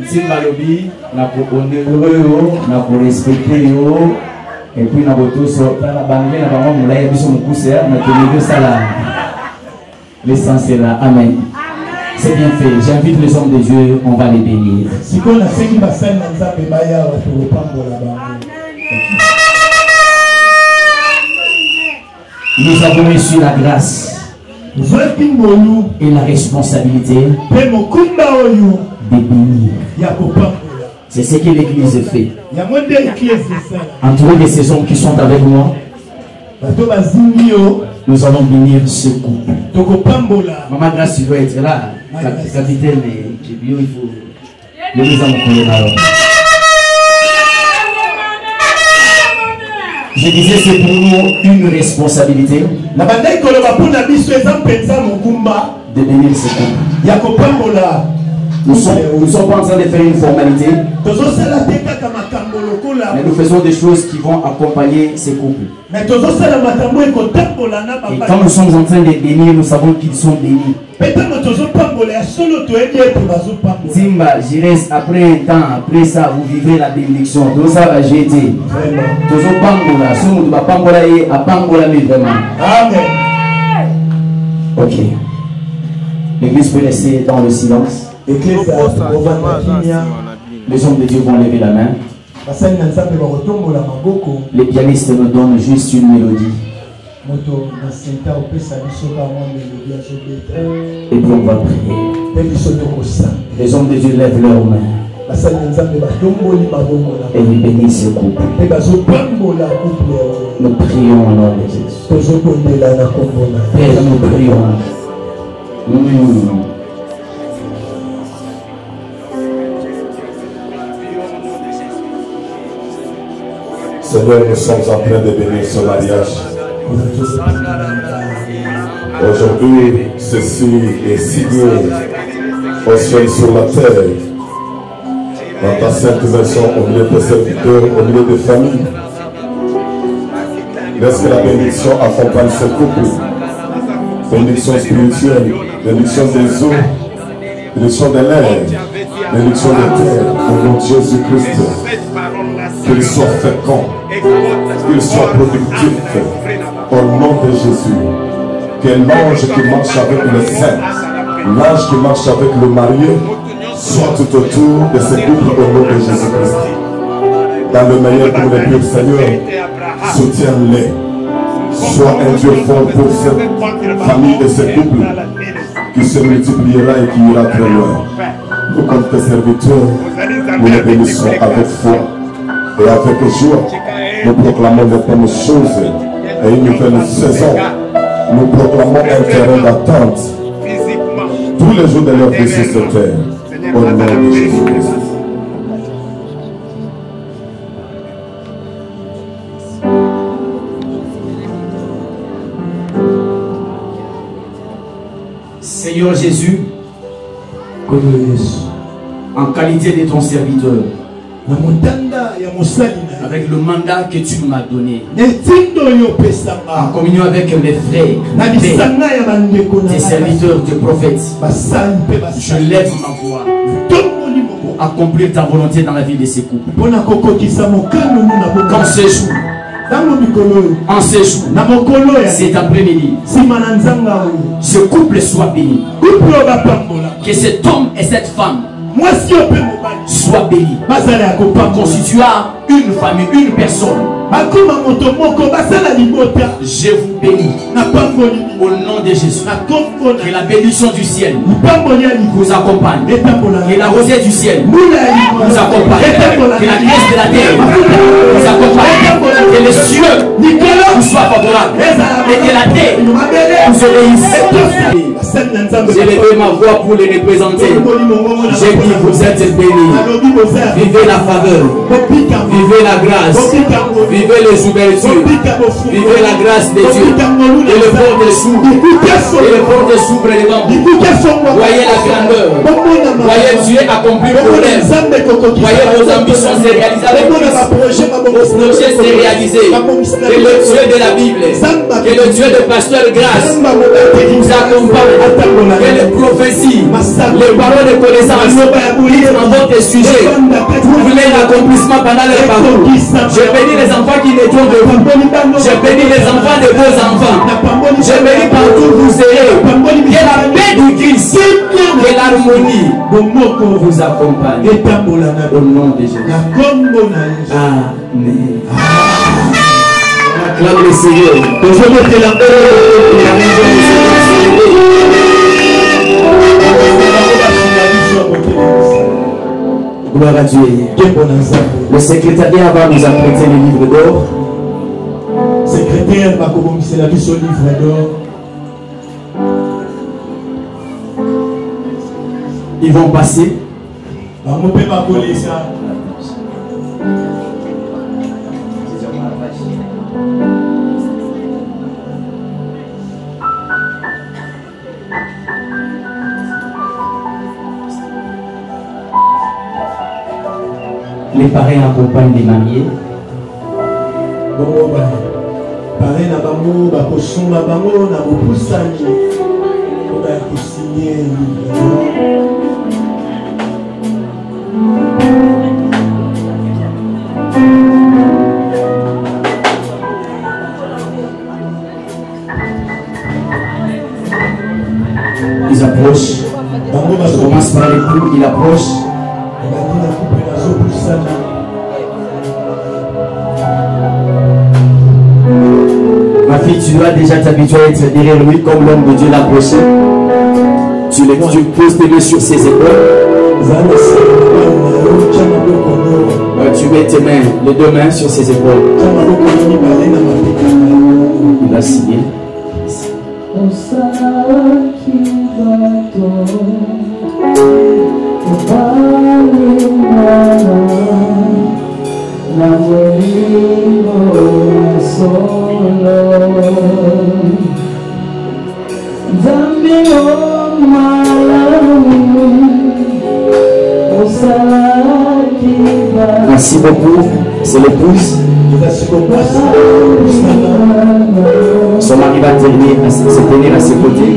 nzimba lobi, nako honorer yo, nako respecter yo. Epuis na botoso tala bange na bango molai ya biso mokuse na tolingi osala l'essentiel là amen. C'est bien fait. J'invite les hommes de dieu on va les bénir. Sikoyo nasengi basali na nzambe bayawa tokopambola bango. Nous avons reçu la grâce et la responsabilité de bénir. Ya c'est ce que l'église fait yango nde eklise esala entouré de ces hommes qui sont avec moi bato bazingi yo nous allons bénir ce couple tokopambola Maman Grâce, tu dois être là. Cap- Capitaine et Kibio, il faut. Le mise en colère. Je disais, c'est pour nous une responsabilité na bandaki koloba mpona biso eza mpenza mokumba de bénir ce couple. Nous ne sommes, nous sommes pas en train de faire une formalité. Mais nous faisons des choses qui vont accompagner ces couples. Et quand nous sommes en train de bénir, nous savons qu'ils sont bénis. Zimba, Jires, après un temps, après ça, vous vivrez la bénédiction. Tout ça va jeter. Tozo pambola, si vous va pambola et à pambola, mais vraiment. amen Ok. L'église peut rester dans le silence. Eklesa Les hommes de Dieu vont lever la main. Les pianistes nous donnent juste une mélodie. Et puis on va prier. Les hommes de Dieu lèvent leurs mains. Et ils bénissent ce couple. oyo Nous prions au nom de Jésus. tozobondela na kombo na Père, nous Seigneur, nous sommes en train de bénir ce mariage. Aujourd'hui, ceci est signé au ciel sur la terre, dans ta sainte maison, au milieu des serviteurs, au milieu des familles. Laisse que la bénédiction accompagne ce couple. Bénédiction spirituelle, bénédiction des eaux, bénédiction de l'air, bénédiction de terre, au nom de Jésus-Christ. Qu'il soit fécond, qu'il soit productif, au nom de Jésus. Que l'ange qui marche avec le saint, l'ange qui marche avec le marié, soit tout autour de ce couple au nom de Jésus-Christ. Dans le meilleur pour les purs Seigneur, soutiens-les. Sois un Dieu fort pour cette famille et ce couple qui se multipliera et qui ira très loin. Nous, comme tes serviteurs, nous les bénissons avec foi et avec joie. Nous proclamons de bonnes choses et une nouvelle saison. Nous proclamons un terrain d'attente tous les jours de leur vie sur cette terre. Au nom de Jésus-Christ. Seigneur Jésus, en qualité de ton serviteur, avec le mandat que tu m'as donné, en communion avec mes frères, tes serviteurs, tes prophètes, je lève ma voix. Pour accomplir ta volonté dans la vie de ces couples. Quand ce jour, en ce jour, cet après-midi, ce couple soit béni. Que cet homme et cette femme Sois béni. Constitua une famille, une personne. Je vous bénis. Au nom de Jésus. Que la bénédiction du ciel vous accompagne. Que la rosée du ciel vous accompagne. Que la grâce de la terre vous accompagne. Que les cieux vous soient favorables. Et que la terre vous obéisse. J'ai levé ma voix pour les représenter. J'ai dit, vous êtes bénis. Vivez la faveur. Vivez la grâce. Vivez les ouvertures. Vivez la grâce de Dieu. Et le port des Et le port des sous près des bambous. likuke songo Voyez la grandeur. Voyez Dieu accomplir vos rêves. Voyez vos ambitions se réaliser avec Christ. Vos projets se réaliser. Que le Dieu de la Bible, que le Dieu de Pasteur Grâce vous accompagne. Que les prophéties, les paroles de connaissance en votre sujet trouvent l'accomplissement pendant leur parcours. Je bénis les enfants qui naîtront de vous. Je bénis les enfants de vos enfants. Je bénis partout où vous serez. Que la paix du Christ, que l'harmonie vous accompagne. Au nom de Jésus. Amen. Acclame le Seigneur. tozobetela La maison Gloire à Dieu. Le secrétariat va nous apprêter le livre d'or. secrétaire bakobongisela biso livre d'or Ils vont passer. bango les parrains accompagnent les mariés. bongo pare na bango bakosomba bango na bopusani mpona ya kosinye Ils approchent. Je commence par l'époux, il approche. Ma tu dois déjà t'habituer à être derrière lui comme l'homme de Dieu l'a approché. Tu, les, tu poses tes mains sur ses épaules. Euh, tu mets tes mains, les deux mains sur ses épaules. Il va signer. Merci beaucoup. C'est l'épouse. Son mari va tenir à, se tenir à ses côtés.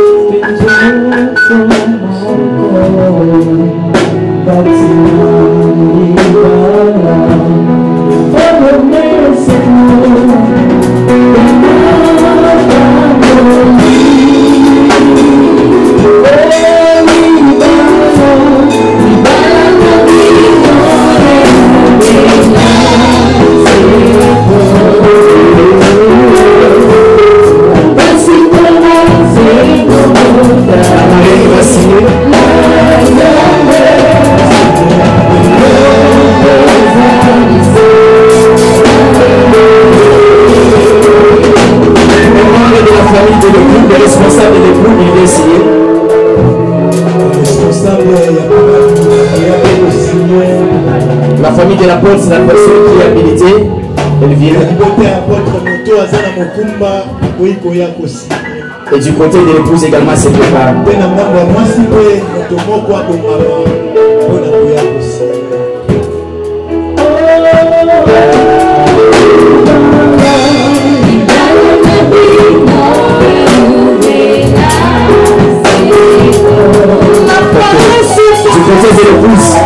Et du côté de l'épouse également, c'est préparé. Du côté de l'épouse.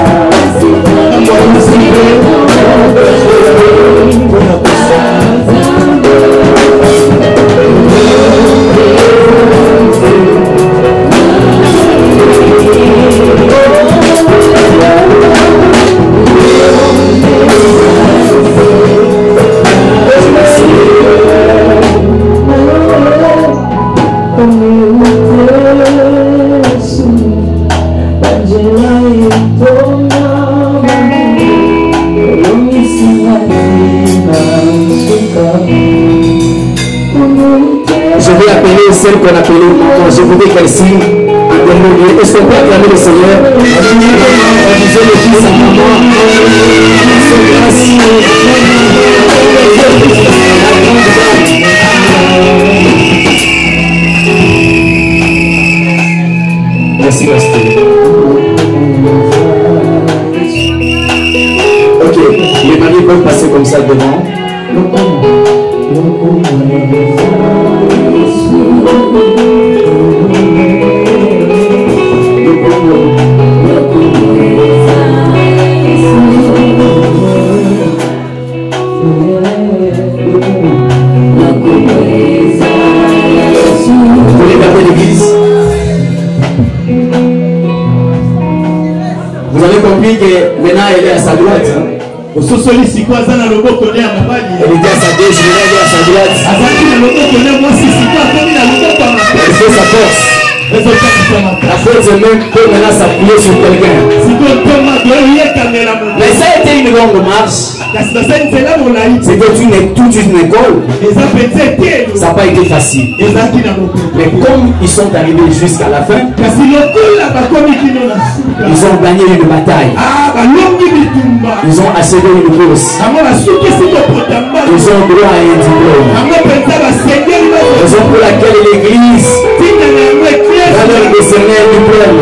Signe en dernier lieu. Est-ce qu'on peut acclamer le Seigneur? On disait le à. Merci, Pasteur. Ok, les mariés peuvent passer comme ça devant. ya saluati ososoli siko aza na loboko nde ya mobali. Azalaki na loboko nde mwasi siko akomi na loboko ya mabe La force même peut maintenant s'appuyer sur quelqu'un. Mais ça a été une longue marche. C'était une, toute une école. Ça n'a pas été facile. Mais comme ils sont arrivés jusqu'à la fin, ils ont gagné une bataille. Ils ont achevé une course. Ils ont droit à un diplôme. Raison pour laquelle l'église va leur décerner un diplôme.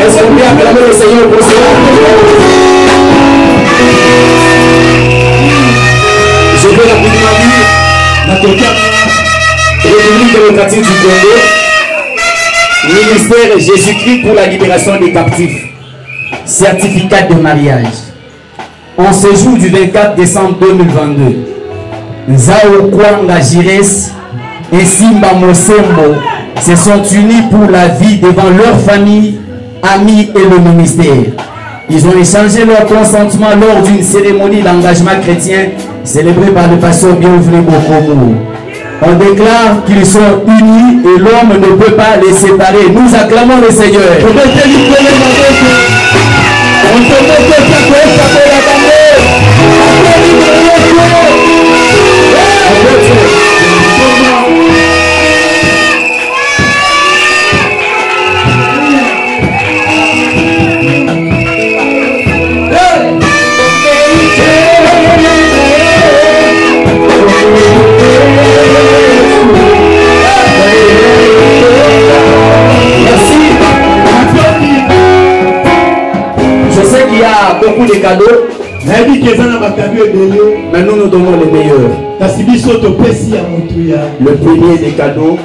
Est-ce qu'on peut acclamer le Seigneur pour cela? Vais rapidement dire République démocratique du Congo, ministère Jésus-Christ pour la libération des captifs, certificat de mariage. En ce jour du 24 décembre 2022, Nzao Kwanga Jires et Simba Mosembo se sont unis pour la vie devant leur famille, amis et le ministère. Ils ont échangé leur consentement lors d'une cérémonie d'engagement chrétien célébrée par le pasteur Bienvenu Bokomo. On déclare qu'ils sont unis et l'homme ne peut pas les séparer. Nous acclamons le Seigneur. Beaucoup de cadeaux. Mais nous nous donnons les meilleurs. Le premier des cadeaux.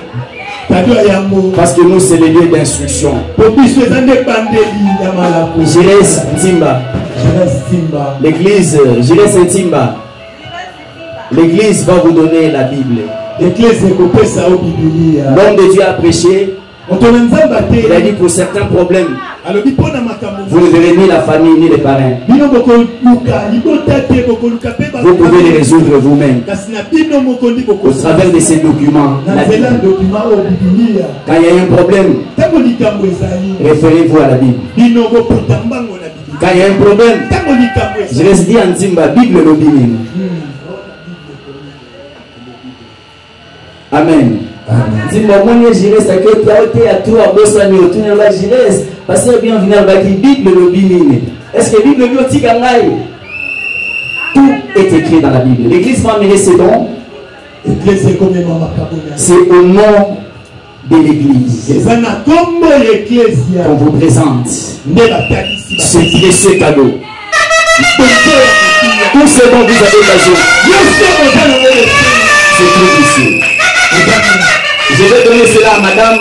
Parce que nous, c'est le lieu d'instruction. Jires Timba. L'église, Jires Timba. L'église va vous donner la Bible. L'homme de Dieu a prêché. Il a dit pour certains problèmes, vous ne verrez ni la famille ni les parents. Vous pouvez les résoudre vous-même. Au travers de ces documents, la Bible. Quand il y a un problème, référez-vous à la Bible. Quand il y a un problème, je reste dit en Zimba, Bible le Bible. Amen. nzimba omoni egirese aketi aote atu abosani otuni aba girese pasi bien vini alobaki bible elobi nini estce bible elobi otika ngai tout est écrit dans la bible. L'église va amener ses dons c'est au nom de l'église. Qu'on vous présente. Ce précieux cadeau. Tout ce dont vous avez besoin c'est tout ici je vais donner cela à madame.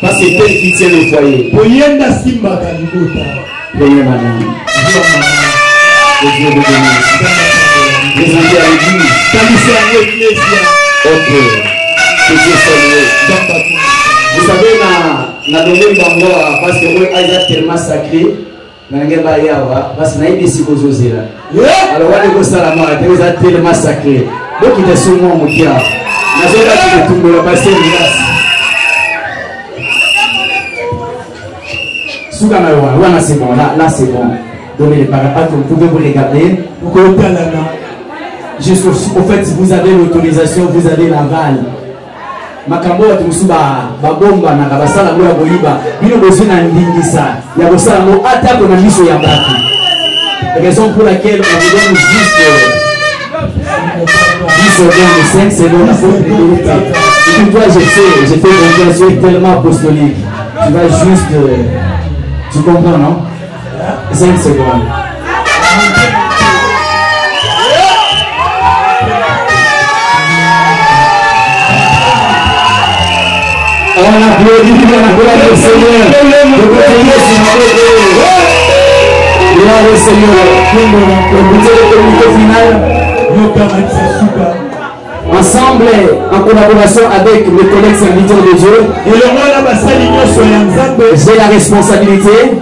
Parce que c'est elle qui tient le foyer. Priez madame. Que Dieu vous bénisse. Présentez à l'église. Ok. Que Dieu soit loué. Vous savez na donné bango parce que oyo aza tellement sacré nange baya awa parce que nayebi esika ozozela alors wana ekosalamaka te eza tellement sacré. Bokita so mwa mokia nazolaki kotumbola base milasi suka na wana wana c'est bon là, là c'est bon donnez les parapates vous pouvez vous regarder jusqu'au au fait vous avez l'autorisation vous avez l'aval makambo bato mosusu babombanaka basala yango ya koyiba bino bozwi na ndingisa. Ya kosala yango atako na miso ya bato. Raison pour laquelle on vous donne juste 10 secondes 5 secondes priorité et puis toi je sais j'ai fait une conversion tellement apostolique tu vas juste euh, tu comprends non? 5 secondes On applaudit, on applaudit le Seigneur. Gloire au Seigneur. Écoutez le communiqué final. Ensemble, en collaboration avec mes collègues serviteurs de Dieu, j'ai la responsabilité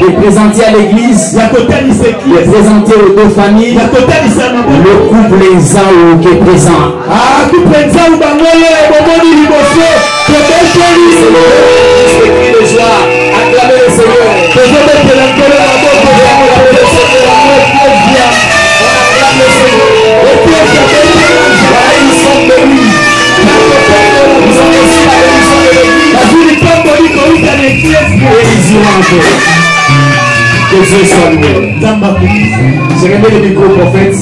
de présenter à l'église, de présenter aux deux familles, le couple Zao qui est présent. Acclamez le Seigneur. Que Dieu. Je remets le micro prophète.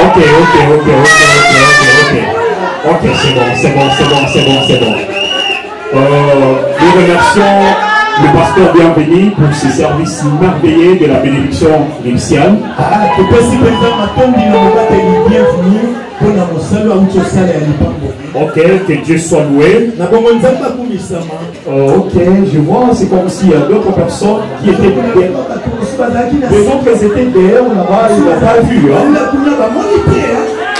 Ok, ok, ok, ok, ok, ok, ok. Ok, c'est bon, c'est bon, c'est bon, c'est bon, c'est bon. Nous remercions le pasteur bienvenu pour ce service merveilleux de la bénédiction nuptiale. Ah, lipango Ok, que Dieu soit loué. Euh, ok, je vois, c'est comme s'il y a d'autres personnes qui étaient derrière. Les autres ils étaient derrière là-bas, ils n'ont pas vu. Hein? te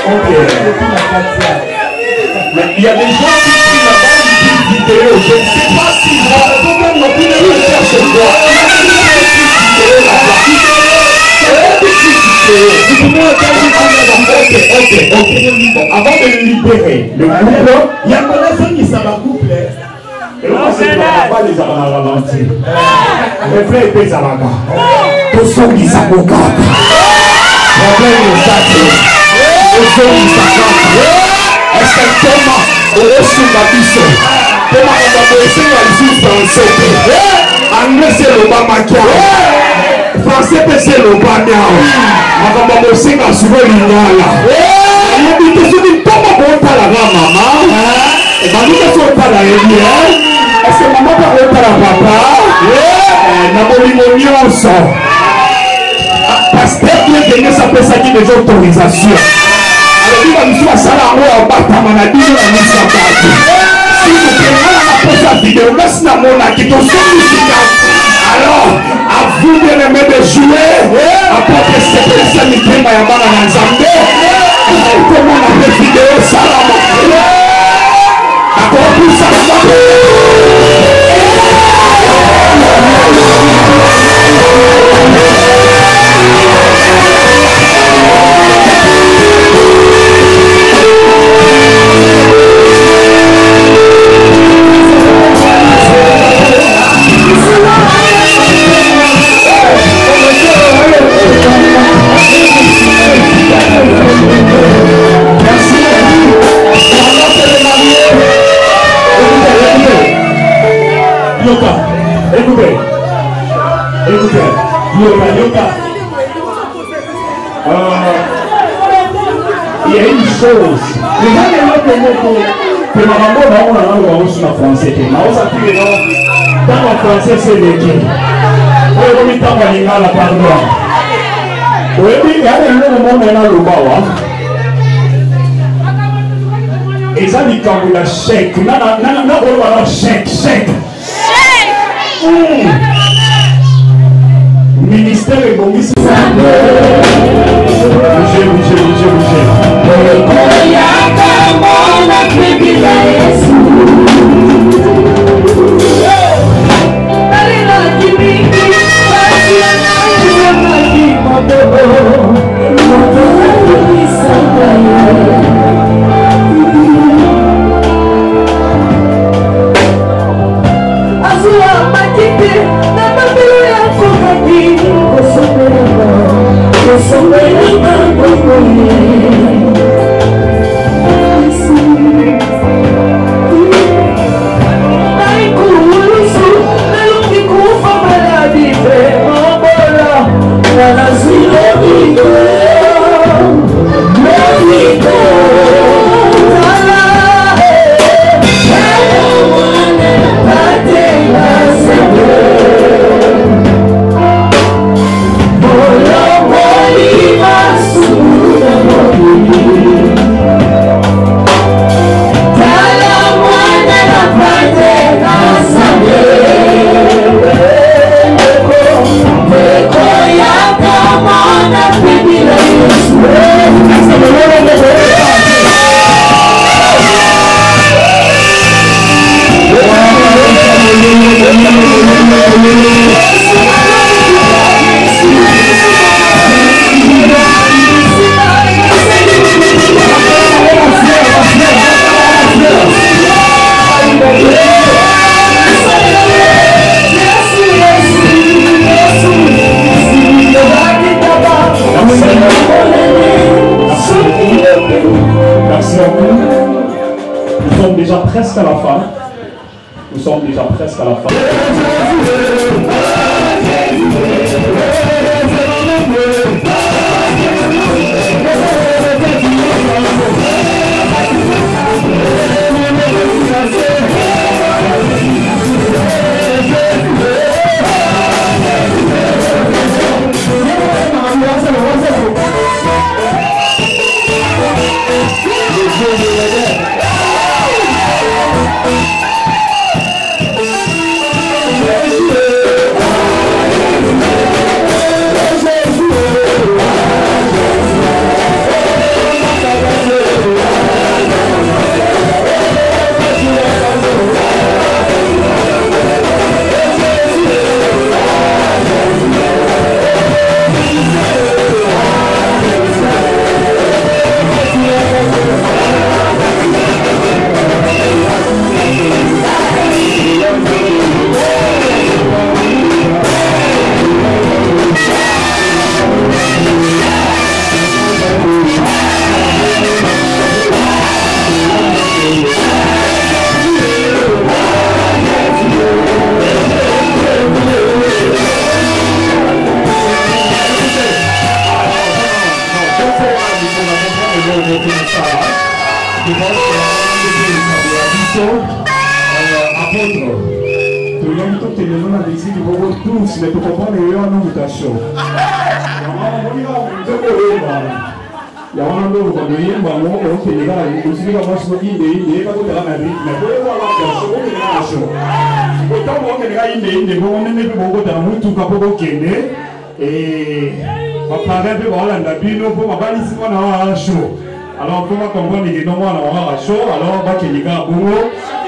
Ok. Mais il y a des gens qui prient là-bas, ils disent vidéo. Je ne sais pas si moi, à chez toi. Avant de libérer le couple, il y a couple. Et on va les ralentir. Les frères et les alagas. Tous ceux qui s'accordent. Les frères et les alagas. esekoma okosunga biso mpo makambo boyesenga lisusu na nzoto anglais elobamaki awa français mpe se elobami awa makambo bosenga suko lingala nayebi te soki ntoma bootalaka mama ebandike so otala yebi eske mama mpe akotala papa? Na bolingo nyonso. Paster bienvenue apesaki des autorisation alobi bamisu basala yango ya batama na bino na miso naposa video ngasi namonaki tosongisika alors à vous bien aimé de jouer apôtre sepelisa mitema ya bana na nzambe komona mpe video esalama akopisa place eleki oyo ekomitambola ngala pardon. Oyebi yani lelo momona na lobawa. Eza likambo ya shek na olobana shek shek ministère ebongisi. Ekoyakamona pebila yesu.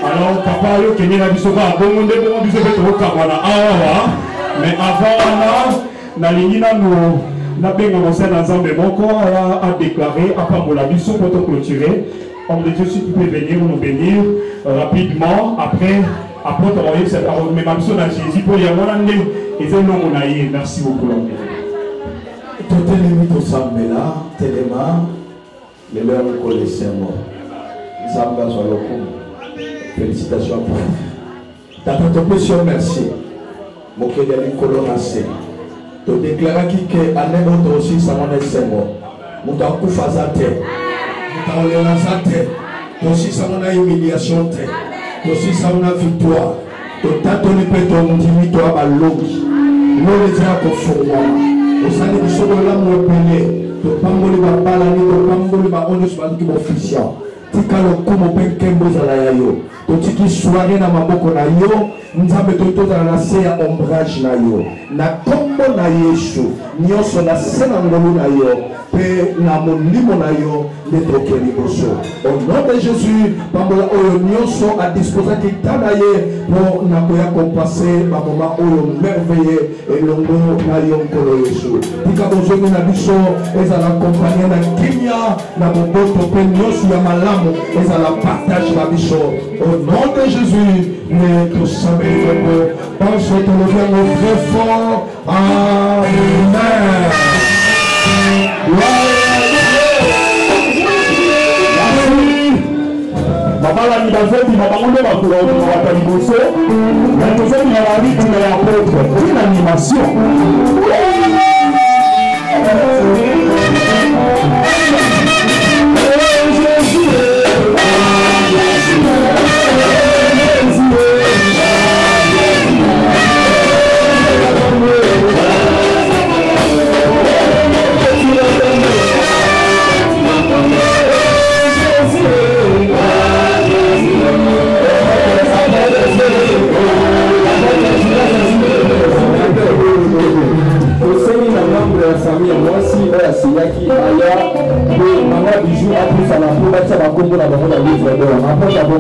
Alors papa yo okendeka biso bongo nde bongo mais avant wana nalingi nano nabenga mosala nzambe moko adéclaré mpo toclôturer homme de dieu si tu peux venir nous bénir rapidement. Après apôtre oyebisa amema biso na jésus mpo yango wana nde eza elongo na ye. Merci beaucoup totelemi tosambela telema nzambe azwa lokumu félicitation pour tata topesi yo merci mokeli ya likolo na se todeklaraki ke ane oyo tokosilisa mwana esengo moto akufa aza te moto akolela aza te tosilisa mwana humiliation te tosilisa mwana victoire. Totatoli mpe tondimi toya balongi lolo eza ya kofungwama osali biso bolamu ebele topamboli babalani topamboli baoyo nyonso baluki baofficiel tika lokumu mpe nkembo ezala ya yo. Totiki soire na maboko na yo nzambe toyi tozala na se ya ombrage na yo. Na nkombo na yesu nyonso na se na ngolu na yo mpe na molimo na yo nde toke liboso au nom de jésus pambola oyo nyonso adisposaki ta na ye mpo na koya kopase bamoma oyo merveille elongo na yo nkolo yesu. Tika bozongi na biso ezala kompanie na kimia na boboto mpe nyonso ya malamu ezala partage na biso. Au nom de jésus ne tosambeli yango banso tolobi yango très fort. Amen bazobima bango nde bakolobimawata liboso me tozobima baritina ya potre tina animation asinyaki aya mpe mama biju apusana mpo batia bakombo na bango na livre d'or apota po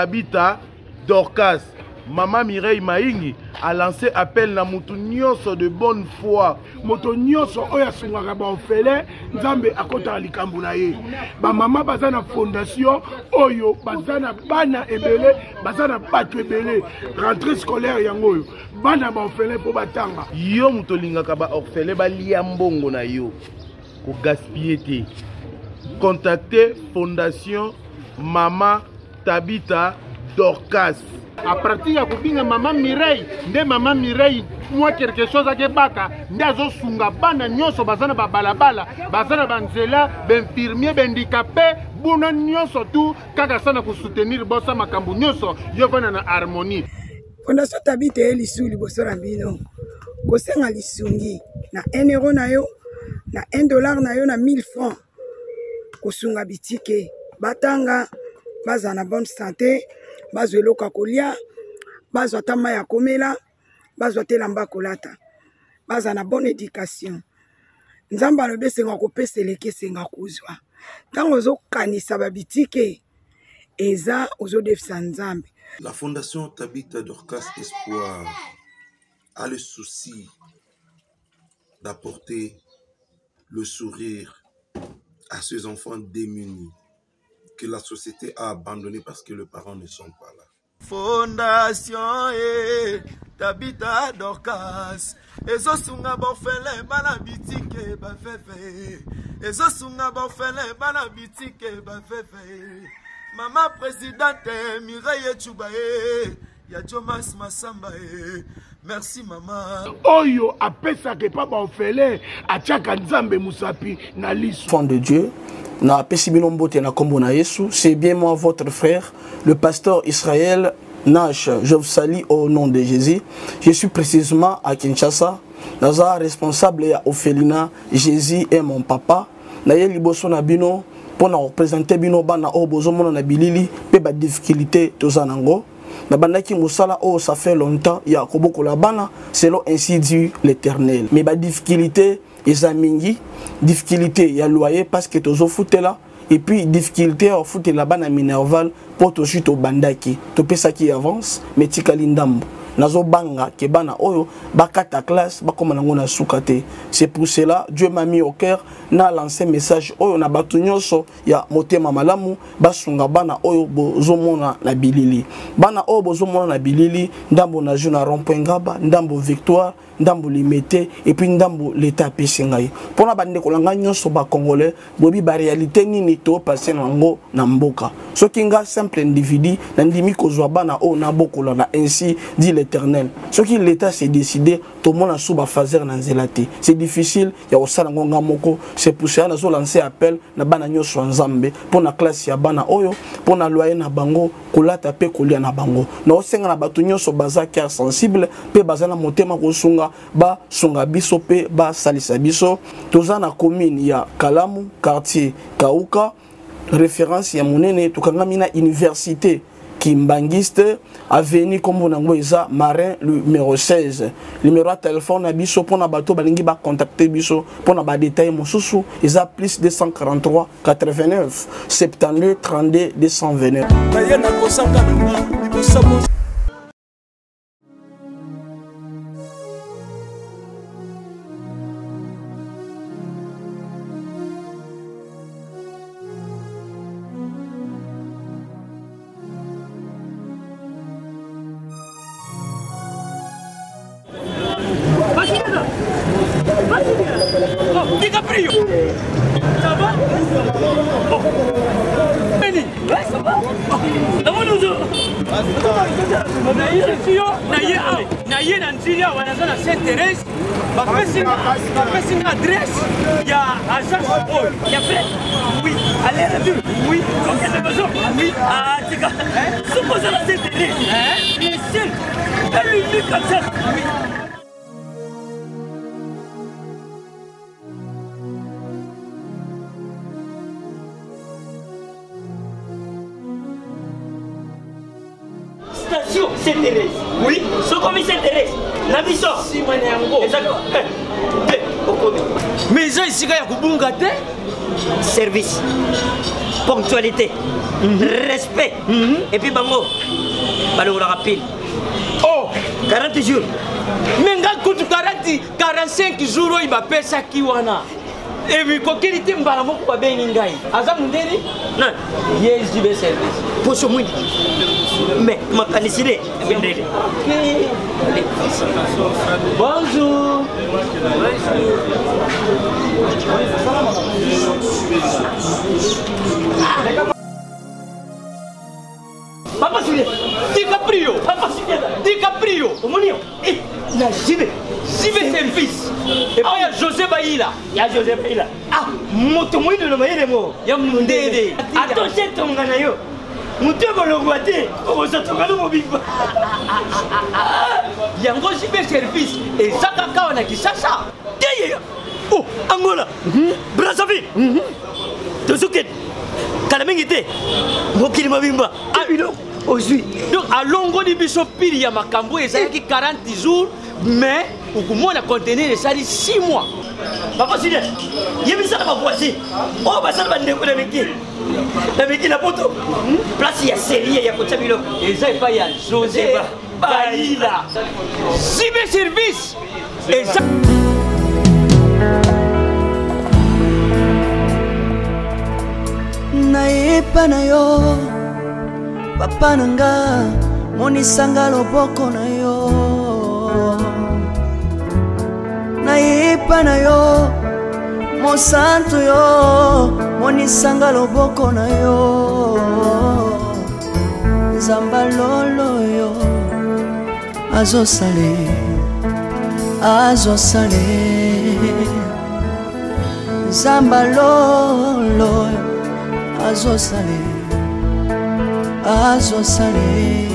Tabita Dorcas. Maman Mireille Maïngi a lancé appel na mutu nyonso de bonne foi. moto nyonso oyo asungaka baofele nzambe akotaka likambo na ye bamama baza na fondation oyo baza na bana ebele baza na bato ebele rentrée scolaire yango oyo bana baofele mpo batanga yo moto olingaka baorfele balia mbongo na yo kogaspille te contacte fondation mama tabita dorcas. A partir ya kobinga mama mireille nde mama mireille mwa quelque chose akebaka nde azosunga bana nyonso baza na babalabala baza na banzela bainfirmier bandikape buna nyonso tu kaka sa na kosoutenir bosa makambo nyonso yo vana na harmonie. Fondation tabita ye lisu liboso na bino kosenga lisungi na 1 euro na yo na 1 dollar na yo na 1000 francs kosunga bitike batanga bazala na bonne santé bazwa eloko ya kolia bazwa mai ya komela bazwa te elamba kolata. Bazala na bonne éducation. Nzambe alobi esenga kopesa eleki esenga kozwa. Ntango ozokanisa babitike eza ozodefisa nzambe. La Fondation Tabitha Dorcas Espoir a le souci d'apporter le sourire à ces enfants démunis que la société a abandonnés parce que leurs parents ne sont pas là. fondation e tabita dorcas. Ezosunga bofele bana bitike bafefe. Ya jomas masamba e merci mama oyo apesaka epa baofele atiaka nzambe mosapi na liso enfant de dieu napesi bino mbote na nkombo na yesu c'est bien moi votre frère le pasteur israël nash. Je vous salue au nom de jésus. Je suis précisément à kinshasa. Naza responsable ya ophelina jésus est mon papa. Naye liboso na bino mpona kopresente bino bana oyo bozomona na bilili mpe badifficulté toza nango nabandaki mosala oyo ça fait longtemps ya kobokola bana selon ainsi dit l'éternel. Mais badifficulté eza mingi. Difficulté ya loyer parce que tozofutela. Et puis difficulté ya kofutela bana minerval mpo tozwi tobandaki topesaki avance mais tikali ndambo nazobanga ke bana oyo bakata classe bakóma nango na suka te. C'est pour cela dieu m'a mis au cœur na lancé message oyo na bato nyonso ya motema malamu basunga bana oyo bozomona na bilili. Bana oyo bozomona na bilili ndambo nazwi na rond-point ngaba ndambo victoire ndambo limete epuis ndambo leta apesi ngai. Mpona bandeko na ngai nyonso bacongolais boyebi baréalité nini topase nango na mboka. Soki nga simple individu nandimi kozwa bana oyo nabokola na ainsi dit l'éternel. Soki leta s'est décidé tomona su bafaser na nzela te. C'est difficile ya kosala yango nga moko. C'est pour cela nazolanse appel na bana nyonso ya nzambe mpona klase ya bana oyo mpona loyer na bango kolata mpe kolia na bango. Naosenga na bato nyonso baza cœur sensible mpe baza na motema kosunga basunga biso mpe basalisa biso. Toza na commune ya kalamu quartier kauka référence ya monene tokangami na université kimbangiste. Aveni nkombo nango eza marin numéro 16 numéro ya telefone na biso mpona bato balingi bacontacte biso mpona badetail mosusu eza plus 243 89 72 32 229 oyo ya fait oui. Allez radio oui. Okende bezo oui atika soki oza na saint thérèse le ciel elumi comme ça. Oui. Station oui. Sokomi saint thérèse na biso simana yango ezaka te okomi mais eza esika ya kobunga te? Service. Ponctualité. Respect. Et puis bango balongolaka pile. Oh. 40 jours. Me nga kutu 40 45 jours oyo bapesaki wana ebikokeli te mbala moko babengi ngai? Aza mondeni yesu be service. Poso mwindi. Mais makanisi de ebendele bonjour. Papa Julien, DiCaprio, Papa Julien, DiCaprio, omonio, eh, na jibe, jibe service. Et puis ya José Baïla, ya José Baïla. Ah, moto moyindo na mayele mo, ya mundede. Atoshe tonga na yo. moto ekolongwa te okozotonga no mobimba yango jibe service eza kaka wana kisasa teyeya o angola. Brazzaville. Tozokende kala mingi te mokili mobimba abino ozwi donc alongoli biso pili ya makambo oyo ezalaki 40 jours mais okomona conteneur esali 6 mois. Papa sile yebisa na bavoisin oyo basala bandeko na miki na miki na poto. Place ya serie ya kotia biloko. Eza epai ya josé baila. Sibe service. Eza nayepa na yo. Papa na nga monisanga loboko na yo nayepa na yo mosantu yo monisanga loboko na yo. Nzamba lolo yo azosale azosale. Nzamba lolo azosale azosale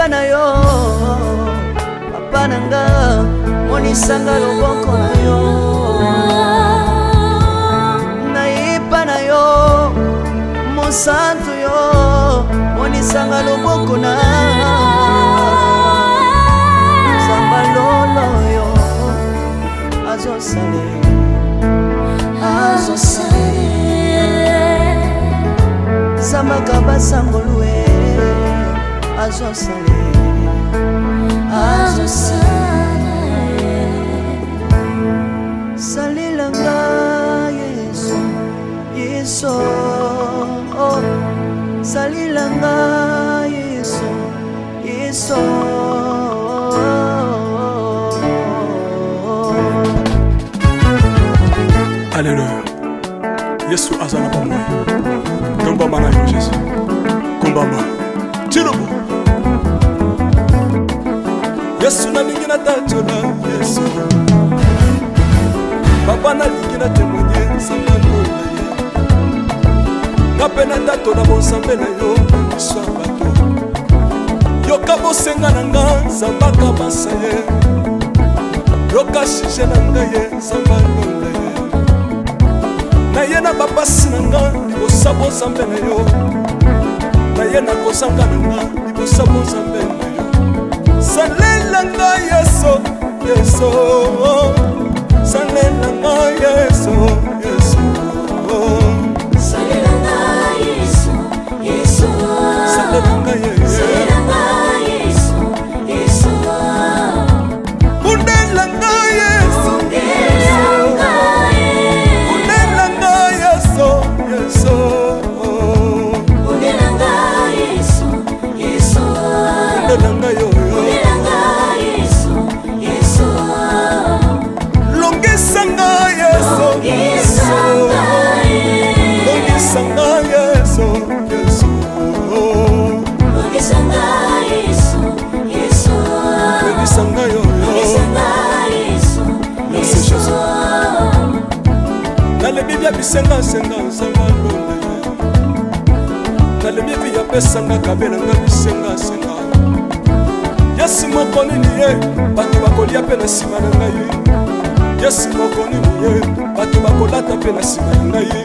nayipa na yo papa na nga monisanga loboko na yo. Nayipa na yo mosantu yo monisanga loboko na nzamba lolo yo azosale azosale. Zambaka basangolue azosale azosale salelanga yesu yesu oh. salilanga yesu yesu Alléluia. Yesu aza na bomoi. Kombama na yo Jésus. Kombama. Yesu nalingi natatola Yesu. Papa nalingi natemonie nzambe lola ye. Nga mpe natatola bonzambe na yo biso ya bato. Yoka bosenga na nga nzambaka basa ye. Yoka shije na ngai ye nzamba lola ye. naye na bapasi na nga libosa bozambe na yo na kozanga na nga libosa bozambe na yo na ngai yeso yeso salela ngai yeso yeso salela ngai yeso yeso salela ngai yeso sengasenga nzanga longa nalemi epi yapesanga kabelanga bisengasenga yesu moko nini ye? Bato bakolia mpe na nsima na ngai. Yesu moko nini ye? Bato bakolata mpe na nsima na ngai.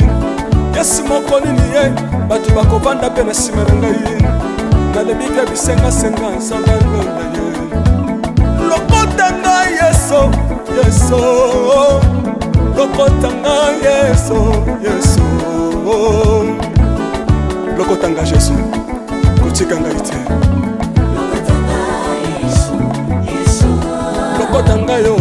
Yesu moko nini ye? Bato bakovanda mpe na nsima na ngai. Nalemi te bisengasenga nzanga longa ye. Lokota ngai yeso yeso lokotanga yesu yesu. Lokotanga jesu. Kotika ngai te lokotanga yo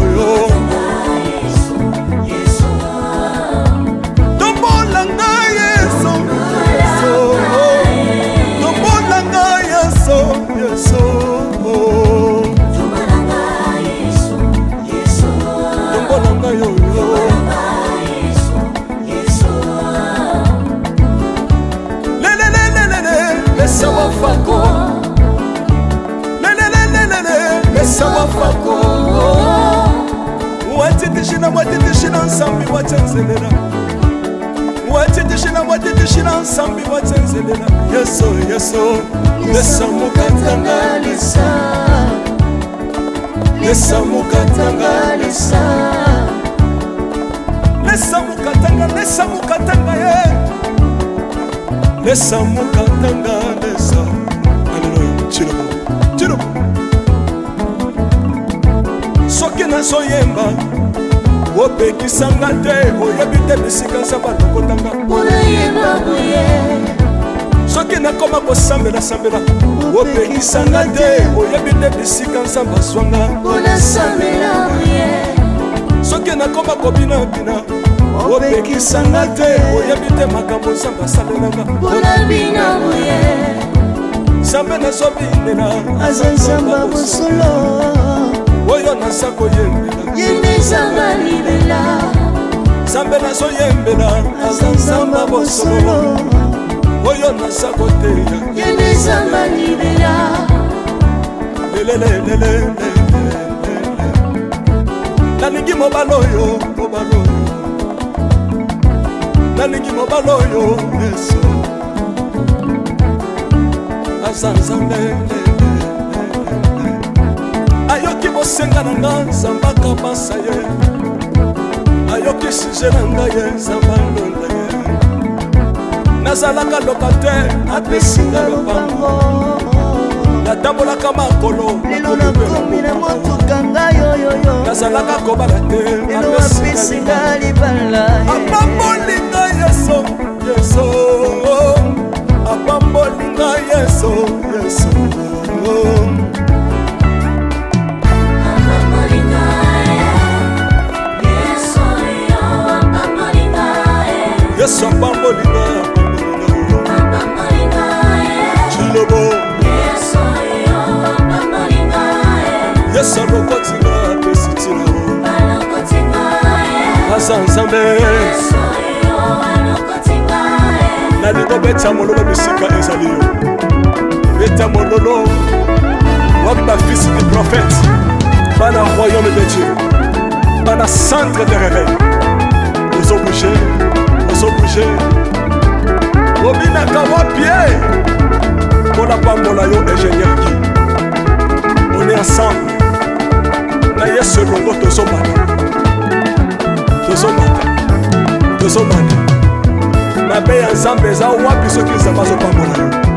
koselela yeso yeso lesa mokatanga lisa lesa mokatanga lisa lesa mokatanga lesa mokatanga ye. Lesa mokatanga lesa aleluya ciloko ciloko soki nazoyemba opekisanga te oyebi te bisika nzaba lokotanga mpona yemba boye. Soki nakoma kosambela sambela. Opekisanga te oyebi te bisika nzambe azwanga. Soki nakoma kobinabina opekisanga te oyebi te makambo nzambe asalelanga. Nzambe nazobindela. Aza nzamba bosolo oyo naza koyembela. Nzambe nazoyembela. Aza nzamba bosolo oyo naza koteya. Nzamba libela lelelelelele nalingi mobala oyo mobala oyo nalingi mobala oyo yesu. Aza nzambe ayoki bosenga na nga nzambe akabasa ye. Ayoki suje na ngai ye nzambe alonda ye nazalaka lokater apesinga lopango. Natambolaka makolo lelo nakomi na motuka ngai oyoyo nazalaka kobala te lelo apesinga libala apambolinga yeso yeso apambolinga yeso yeso yesu apambolinga cilobo yesu alokotinga apesitina aza nzambe. Nalingo beta mololo bisika ezali yo. Beta mololo wapi bafisi du prophète. Bana royaume de dieu. Bana centre de réveil. Ozobouge ozobouge obinaka wapie mpona pambola yo ingénieur ki on est ensemble. Na yesu elongo tozomata tozomata tozomata mabe ya nzambe eza wapi soki nzambe azopambola yo